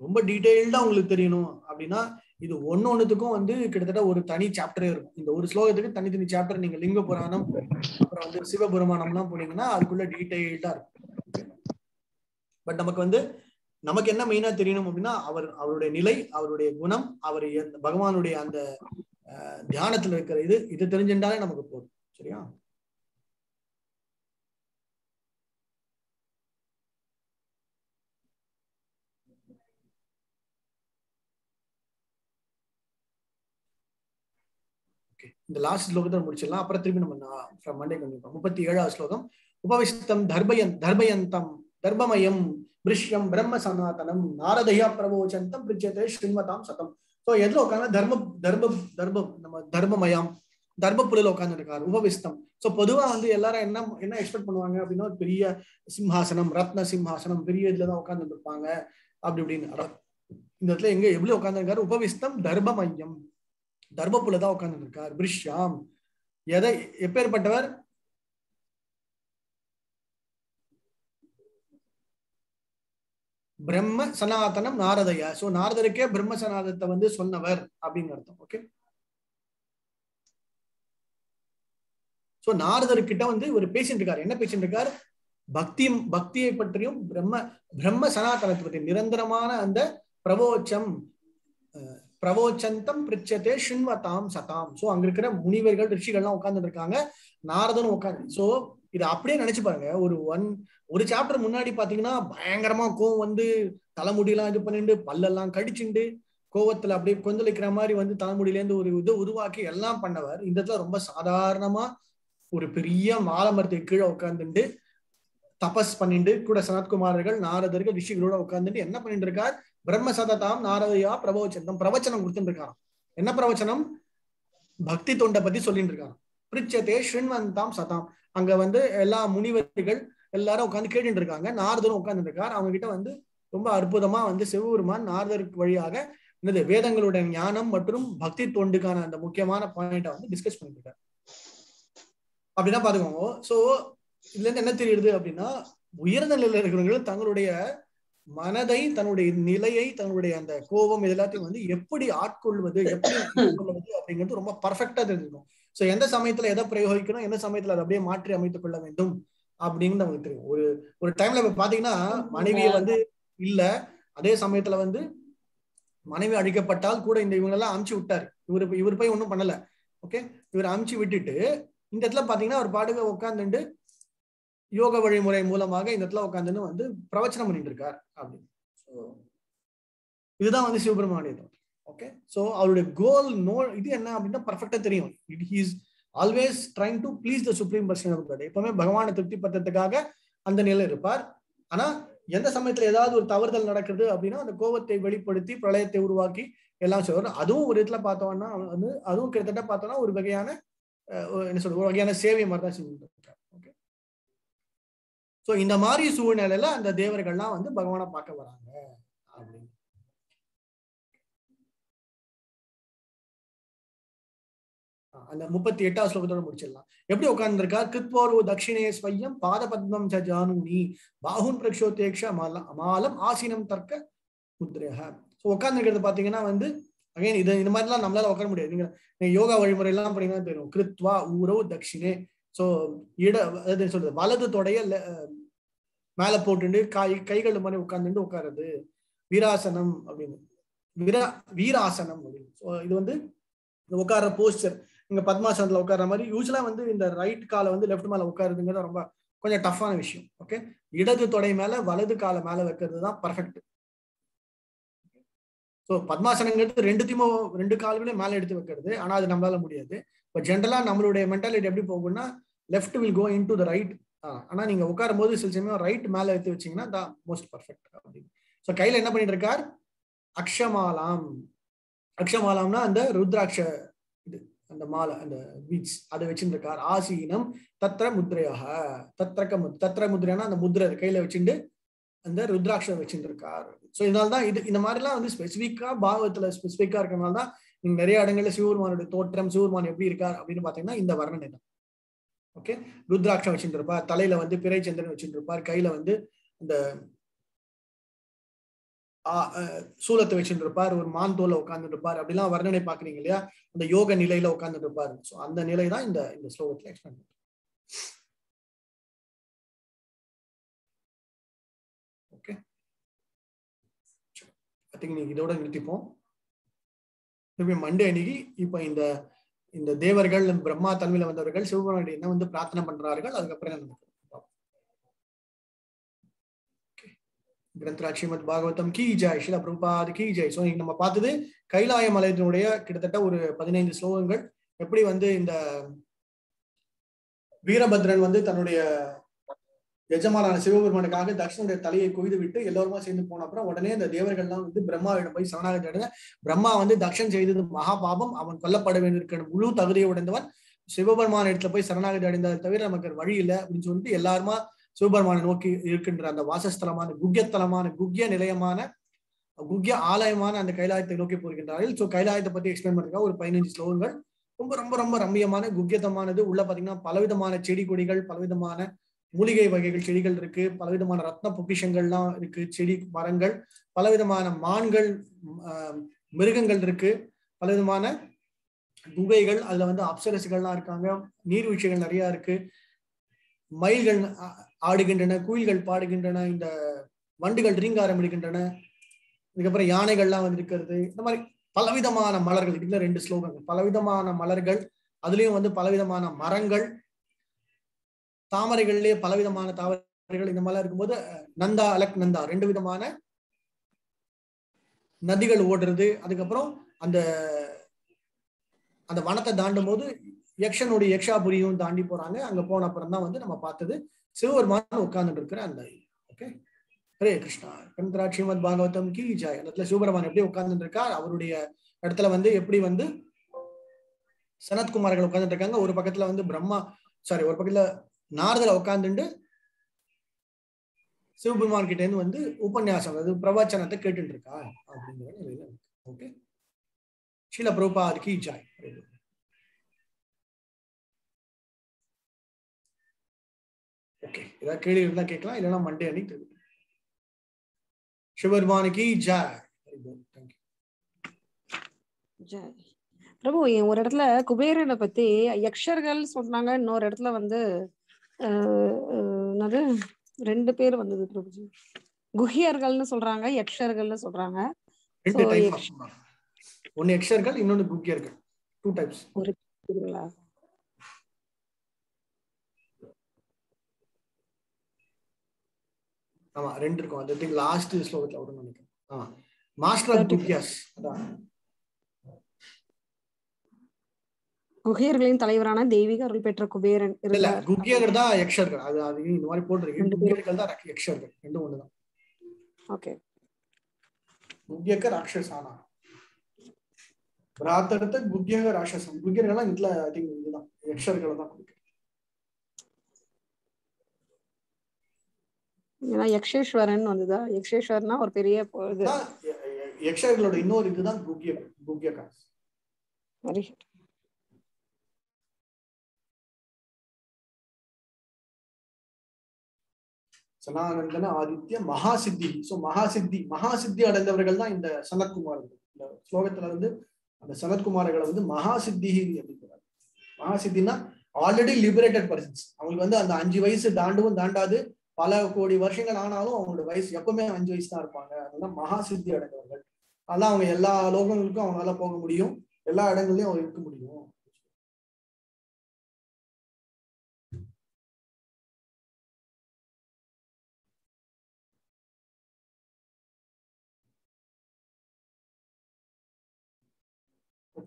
ரொம்ப டீட்டெயில்டா உங்களுக்கு தெரியணும் அப்படின்னா இது ஒன்னு ஒண்ணுத்துக்கும் வந்து கிட்டத்தட்ட ஒரு தனி சாப்டரே இருக்கும். இந்த ஒரு ஸ்லோகத்துக்கு தனித்தனி சாப்டர் நீங்க லிங்க புராணம் அப்புறம் வந்து சிவபுரமானம்லாம் போனீங்கன்னா அதுக்குள்ள டீட்டெயில்டா இருக்கும். பட் நமக்கு வந்து நமக்கு என்ன மெயினா தெரியணும் அப்படின்னா அவர் அவருடைய நிலை அவருடைய குணம் அவர் பகவானுடைய அந்த தியானத்துல இருக்கிற இது இது தெரிஞ்சுட்டாலே நமக்கு போதும். சரியா? இந்த லாஸ்ட் ஸ்லோகத்தை முடிச்சிடலாம். அப்புறம் திருப்பி நம்ம ஃப்ரம் மண்டே கண்டிப்பா. முப்பத்தி ஏழாவது ஸ்லோகம். உபவிஷ்டம் தர்பயன் தர்பயந்தம் தர்பமயம் பிருஷ்யம் பிரம்ம சனாதனம் நாரதயா பிரவோச்சந்தம் பிரிச்சதே ஸ்ரீமதாம் சதம். ஸோ எதுல உட்காந்து தர்ம தர்ம தர்மம் நம்ம தர்மமயம் தர்மபுரியில் உட்காந்துருக்காரு உபவிஸ்தம் ஸோ பொதுவாக வந்து எல்லாரும் என்ன என்ன எக்ஸ்பெக்ட் பண்ணுவாங்க அப்படின்னா ஒரு பெரிய சிம்ஹாசனம் ரத்ன சிம்ஹாசனம் பெரிய இதுல தான் உட்கார்ந்து இருப்பாங்க. அப்படி இப்படின்னு. இந்த இடத்துல எங்க எப்படி உட்காந்துருக்காரு உபவிஸ்தம் தர்மமயம் தர்மபுல தான் உட்கார்ந்து இருக்கார் பிரிஷ்யாம். எதை எப்பேற்பட்டவர்? பிரம்ம சனாதனம் நாரதையா. சோ நாரதருக்கே பிரம்ம சனாதத்தை வந்து சொன்னவர் அப்படின்னு அர்த்தம். ஓகே சோ நாரதர்கிட்ட வந்து ஒரு பேசிட்டு இருக்காரு என்ன பேசிட்டு இருக்காரு பக்தி பக்தியை பற்றியும் பிரம்ம பிரம்ம சனாதனத்தை பற்றியும் நிரந்தரமான அந்த பிரபோச்சம் பிரவோச்சந்தம் பிரிச்சதே ஷின்வதாம் சதாம். சோ அங்க இருக்கிற முனிவர்கள் ரிஷிகள்லாம் உட்கார்ந்துட்டு இருக்காங்க நாரதனும் உட்காந்து சோ இதை அப்படியே நினைச்சு பாருங்க. ஒரு ஒன் ஒரு சாப்டர் முன்னாடி பாத்தீங்கன்னா பயங்கரமா கோவம் வந்து தலைமுடியெல்லாம் இது பண்ணிட்டு பல்லெல்லாம் கடிச்சுண்டு கோவத்துல அப்படியே கொந்தளிக்கிற மாதிரி வந்து தலைமுடியில இருந்து ஒரு இது உருவாக்கி எல்லாம் பண்ணவர். இந்த இடத்துல ரொம்ப சாதாரணமா ஒரு பெரிய மாலமரத்துக்கு கீழே உட்காந்துட்டு தபஸ் பண்ணிட்டு கூட சனத்குமாரர்கள் நாரதர்கள் ரிஷிகளோட உட்காந்துட்டு என்ன பண்ணிட்டு இருக்கார்? பிரம்ம சததாம் நாரதையா பிரபோச்சந்தம் பிரவச்சனம் கொடுத்துட்டு இருக்காராம் என்ன பிரவச்சனம்? பக்தி தொண்டை பத்தி சொல்லிட்டு இருக்காராம் பிரிச்சதே ஸ்ரீன்வந்தாம் சதாம். அங்க வந்து எல்லா முனிவர்கள் எல்லாரும் உட்காந்து கேட்டுட்டு இருக்காங்க நாரதரும் உட்கார்ந்து இருக்கார் அவங்க கிட்ட வந்து ரொம்ப அற்புதமா வந்து சிவபெருமான் நாரதருக்கு வழியாக என்னது வேதங்களுடைய ஞானம் மற்றும் பக்தி தொண்டுக்கான அந்த முக்கியமான பாயிண்டை வந்து டிஸ்கஸ் பண்ணிட்டு இருக்காரு அப்படின்னா பாத்துக்கோங்க. சோ இதுல இருந்து என்ன தெரியுது அப்படின்னா உயர்ந்த நிலையில இருக்கிறவங்களும் தங்களுடைய மனதை தன்னுடைய நிலையை தன்னுடைய அந்த கோபம் எல்லாத்தையும் வந்து எப்படி ஆட்கொள்வது எப்படி கொள்வது அப்படிங்கிறது ரொம்ப பர்ஃபெக்டா தெரிஞ்சுக்கணும். சோ எந்த சமயத்துல எதை பிரயோகிக்கணும் எந்த சமயத்துல அதை அப்படியே மாற்றி அமைத்துக் கொள்ள வேண்டும் அப்படின்னு நமக்கு தெரியும். ஒரு ஒரு டைம்ல இப்ப பாத்தீங்கன்னா மனைவியை வந்து இல்ல அதே சமயத்துல வந்து மனைவி அழிக்கப்பட்டால் கூட இந்த இவங்க எல்லாம் அமுச்சு விட்டாரு. இவரு இவர் போய் ஒன்றும் பண்ணல. ஓகே இவர் அமுச்சு விட்டுட்டு இந்த இடத்துல பாத்தீங்கன்னா அவர் பாடுக உட்காந்துட்டு யோக வழிமுறை மூலமாக இந்த இடத்துல உட்காந்துன்னு வந்து பிரவச்சனம் பண்ணிட்டு இருக்கார் அப்படின்னு. ஸோ இதுதான் வந்து சிவபெருமானியம் ஓகே ஸோ அவருடைய கோல் நோ இது என்ன அப்படின்னா பர்ஃபெக்டா தெரியும். It he's always trying to please the supreme person எப்பவுமே பகவானை திருப்தி பண்றதுக்காக அந்த நிலை இருப்பார். ஆனா எந்த சமயத்துல ஏதாவது ஒரு தவறுதல் நடக்குது அப்படின்னா அந்த கோபத்தை வெளிப்படுத்தி பிரளயத்தை உருவாக்கி எல்லாம் சொல்றாரு அதுவும் ஒரு இடத்துல பார்த்தோம்னா வந்து அதுவும் கிட்டத்தட்ட பார்த்தோம்னா ஒரு வகையான என்ன சொல்றது ஒரு வகையான சேவை மாதிரி தான் செஞ்சுட்டு ஸோ இந்த மாதிரி சூழ்நிலையில அந்த தேவர்கள்லாம் வந்து பகவானை பார்க்க வராங்க அப்படின்னு. அந்த முப்பத்தி எட்டாவது ஸ்லோகத்தோட முடிச்சிடலாம். எப்படி உட்கார்ந்துருக்கா? கிருத்போர்வ தட்சிணே ஸ்வையம் பாத பத்மம் ச பாகுன் பிரக்ஷோத்தேக்ஷ மாலம் ஆசீனம் தர்க்க முத்ரேக ஸோ உட்கார்ந்துருக்கிறது பாத்தீங்கன்னா வந்து அகைன் இது இந்த மாதிரிலாம் நம்மளால உட்கார முடியாது. நீங்க நீங்க யோகா வழிமுறை எல்லாம் பண்ணீங்கன்னா தெரியும். கிருத்வா ஊரவ் தட்சிணே. ஸோ இட அதாவது சொல்றது வலது தொடைய மேல போட்டுண்டு கை கைகள் மாதிரி உட்கார்ந்துட்டு உட்காருது வீராசனம் அப்படின்னு. வீரா வீராசனம் அப்படின்னு. ஸோ இது வந்து இந்த உட்கார போஸ்டர் இங்க பத்மாசனத்துல உட்கார மாதிரி யூஸ்வலா வந்து இந்த ரைட் காலை வந்து லெஃப்ட் மேல உட்காருதுங்கிறது ரொம்ப கொஞ்சம் டஃப்பான விஷயம். ஓகே இடது தொடை மேல வலது காலை மேல வைக்கிறது தான் பர்ஃபெக்ட் ஸோ பத்மாசனங்கிறது ரெண்டுத்தையுமே ரெண்டு கால்களையும் மேல எடுத்து வைக்கிறது. ஆனா அது நம்மளால முடியாது. இப்போ ஜென்ரலா நம்மளுடைய மென்டாலிட்டி எப்படி போகும்னா left will go into the right ஆனா நீங்க உட்காரும் போது சில சமயம் ரைட் மேல எடுத்து வச்சீங்கன்னா தான் மோஸ்ட் பர்ஃபெக்ட் அப்படின்னு. ஸோ கையில என்ன பண்ணிட்டு இருக்கார் அக்ஷமாலாம். அக்ஷமாலாம்னா அந்த ருத்ராட்ச இது அந்த மாலை அந்த பீட்ஸ் அதை வச்சுருக்கார் ஆசீனம் தத்ர முத்ரையாக தத்ரக முத் தத்ர முத்ரைனா அந்த முத்ரை கையில வச்சுட்டு அந்த ருத்ராட்சம் வச்சுருக்கார் ஸோ இதனால தான் இது இந்த மாதிரிலாம் வந்து ஸ்பெசிஃபிக்கா பாகவத்துல ஸ்பெசிஃபிக்கா இருக்கிறனால தான் நீங்க நிறைய இடங்கள்ல சிவபெருமானுடைய தோற்றம் சிவபெருமான் எப்படி இருக்கார் அப்படின்னு பாத்தீங்கன்னா இந்த வர்ணனை தான். ஓகே ருத்ராட்சம் வச்சுட்டு இருப்பார் தலையில வந்து பிறை சந்திரன் வச்சுட்டு இருப்பார் கையில வந்து இந்த சூலத்தை வச்சுட்டு இருப்பார் ஒரு மாந்தோல தோலை உட்கார்ந்துட்டு இருப்பார் அப்படிலாம் வர்ணனை பாக்குறீங்க இல்லையா? அந்த யோக நிலையில உட்கார்ந்துட்டு இருப்பார் ஸோ அந்த நிலை தான் இந்த இந்த ஸ்லோகத்துல எக்ஸ்பிளைன் ஓகே ஐ திங்க் நீங்க இதோட நிறுத்திப்போம். திரும்பி மண்டே அன்னைக்கு இப்ப இந்த இந்த தேவர்கள் பிரம்மா தலைமையில வந்தவர்கள் சிவபெருமானுடைய என்ன வந்து பிரார்த்தனை பண்றார்கள். அதுக்கப்புறம் என்ன நடக்கும் கிரந்தரா ஸ்ரீமத் பாகவதம். கி ஜாய் ஷில பிரபாத் கீ ஜாய். ஸோ நம்ம பார்த்தது கைலாய மலையத்தினுடைய கிட்டத்தட்ட ஒரு பதினைந்து ஸ்லோகங்கள். எப்படி வந்து இந்த வீரபத்ரன் வந்து தன்னுடைய எஜமானான சிவபெருமானுக்காக தக்ஷனுடைய தலையை கொய்து விட்டு எல்லோருமா சேர்ந்து போன அப்புறம் உடனே இந்த தேவர்கள்லாம் வந்து பிரம்மாவிடம் போய் சரணாகதி அடைந்த பிரம்மா வந்து தக்ஷன் செய்தது மகாபாபம் அவன் கொல்லப்பட வேண்டியிருக்கிற முழு தகுதியை உடைந்தவன். சிவபெருமான இடத்துல போய் சரணாகதி அடைந்ததை தவிர நமக்கு வழி இல்லை அப்படின்னு சொல்லிட்டு எல்லாருமா சிவபெருமானை நோக்கி இருக்கின்ற அந்த வாசஸ்தலமான குக்கியத்தலமான குக்கிய நிலையமான குக்கிய ஆலயமான அந்த கைலாயத்தை நோக்கி போகின்றார்கள். ஸோ கைலாயத்தை பத்தி எக்ஸ்பிளைன் பண்ணிருக்கா ஒரு பதினஞ்சு ஸ்லோகங்கள். ரொம்ப ரொம்ப ரொம்ப ரம்மியமான குக்கியத்தமானது உள்ள பாத்தீங்கன்னா பலவிதமான செடி கொடிகள் பலவிதமான மூலிகை வகைகள் செடிகள் இருக்கு. பலவிதமான ரத்ன பொக்கிஷங்கள்லாம் இருக்கு. செடி மரங்கள் பலவிதமான மான்கள் மிருகங்கள் இருக்கு. பலவிதமான குகைகள் அதுல வந்து அப்சரசுகள்லாம் இருக்காங்க. நீர்வீழ்ச்சிகள் நிறைய இருக்கு. மயில்கள் ஆடுகின்றன குயில்கள் பாடுகின்றன இந்த வண்டுகள் ரீங்காரம் இடுகின்றன இதுக்கப்புறம் யானைகள்லாம் வந்து இருக்கிறது இந்த மாதிரி பலவிதமான மலர்கள் இதுல ரெண்டு ஸ்லோகங்கள். பலவிதமான மலர்கள் அதுலயும் வந்து பலவிதமான மரங்கள் தாமரைகள்லயே பலவிதமான தாமரைகள் இந்த மாதிரி இருக்கும்போது நந்தா அலக் நந்தா ரெண்டு விதமான நதிகள் ஓடுறது அதுக்கப்புறம் அந்த அந்த வனத்தை தாண்டும் போது யக்ஷனுடைய யக்ஷாபுரியும் தாண்டி போறாங்க. அங்க போன அப்புறம் தான் வந்து நம்ம பார்த்தது சிவபெருமான் உட்கார்ந்துட்டு இருக்கிற அந்த ஓகே? ஹரே கிருஷ்ணா. கந்தரா ஸ்ரீமத் பாகவதம் கி ஜாய். அந்த இடத்துல சிவபெருமான் எப்படி உட்கார்ந்துட்டு இருக்கார் அவருடைய இடத்துல வந்து எப்படி வந்து சனத்குமார்கள் உட்கார்ந்துட்டு இருக்காங்க. ஒரு பக்கத்துல வந்து பிரம்மா சாரி ஒரு பக்கத்துல நாரதில் உட்காந்துண்டு சிவபெருமான் கிட்ட இருந்து வந்து உபன்யாசம் அதாவது பிரவச்சனத்தை கேட்டுட்டு இருக்கா அப்படிங்கிற நிலையில ஓகே ஷீல பிரபா அதுக்கு ஜாய். ஓகே ஏதாவது கேள்வி இருந்தா கேட்கலாம் இல்லைன்னா மண்டே அன்னைக்கு தெரியும் சிவபெருமானுக்கு ஜாய். ஜெய். பிரபு ஒரு இடத்துல குபேரனை பத்தி யக்ஷர்கள் சொன்னாங்க இன்னொரு இடத்துல வந்து என்னது? ரெண்டு பேர் வந்தது பிரபுஜி. குஹியர்கள்னு சொல்றாங்க யக்ஷர்கள்னு சொல்றாங்க. ஒன்னு யக்ஷர்கள் இன்னொன்னு குக்கியர்கள் டூ டைப்ஸ் ஒரு ஆமா ரெண்டு இருக்கும். திங்க் லாஸ்ட் ஸ்லோகத்துல வரும் நினைக்கிறேன். ஆமா. மாஸ்டர் ஆஃப் குக்கியாஸ் அதான். குகையர்களின் தலைவரான தெய்வீக அருள் பெற்ற குபேரன் இல்ல குக்கியர்கள் தான் யக்ஷர்கள். அது அது இந்த மாதிரி போட்டிருக்கு. குக்கியர்கள் தான் யக்ஷர்கள். ரெண்டும் ஒண்ணுதான். ஓகே. குக்கியக்க ராட்சசானா. பிராத்தடுத்த குக்கியக ராட்சசம் குக்கியர்கள்லாம் இதுல ஐ திங்க் இதுதான். யக்ஷர்களை தான் கொடுக்கு ஏன்னா யக்ஷேஸ்வரன் வந்ததா? யக்ஷேஸ்வரனா ஒரு பெரிய யக்ஷர்களோட இன்னொரு இதுதான் குக்கிய குக்கியகா வெரி சனானந்தன ஆதித்ய மகாசித்தி. சோ மகாசித்தி மகாசித்தி அடைந்தவர்கள் தான் இந்த சனத்குமார்கள் இந்த ஸ்லோகத்துல வந்து அந்த சனத்குமார்களை வந்து மகாசித்தி அப்படிங்கிறார் மகாசித்தின்னா ஆல்ரெடி லிபரேட்டட் பர்சன்ஸ் அவங்களுக்கு வந்து அந்த அஞ்சு வயசு தாண்டவும் தாண்டாது. பல கோடி வருஷங்கள் ஆனாலும் அவங்களோட வயசு எப்பவுமே அஞ்சு வயசு தான் இருப்பாங்க. அதெல்லாம் மகாசித்தி அடைந்தவர்கள். அதெல்லாம் அவங்க எல்லா லோகங்களுக்கும் அவங்களால போக முடியும். எல்லா இடங்கள்லயும் அவங்க இருக்க முடியும்.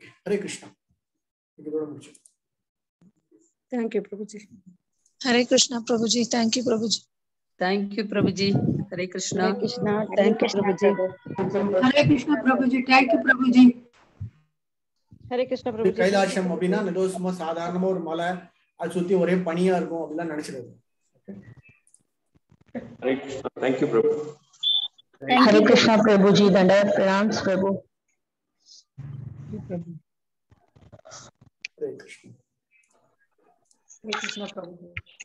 ஓகே ஹரே கிருஷ்ணா இதோட முடிச்சு thank you Prabhuji Hare Krishna Prabhuji thank you Prabhuji Thank you, Prabhuji. Hare Krishna. Hare Krishna. Thank you, Prabhuji. Hare Krishna, Prabhuji. Thank you, Prabhuji. Hare Krishna இது பிரபுஜி கைலாசம் அப்படின்னா ஏதோ சும்மா சாதாரணமா ஒரு மலை அது சுத்தி ஒரே பனியா இருக்கும் அப்படிலாம் நினைச்சிடாது Hare Krishna. Thank you, Prabhu. हरे कृष्णा प्रभु जी दंडवत प्रणाम प्रभु Hare Krishna Hare Krishna, Prabhuji.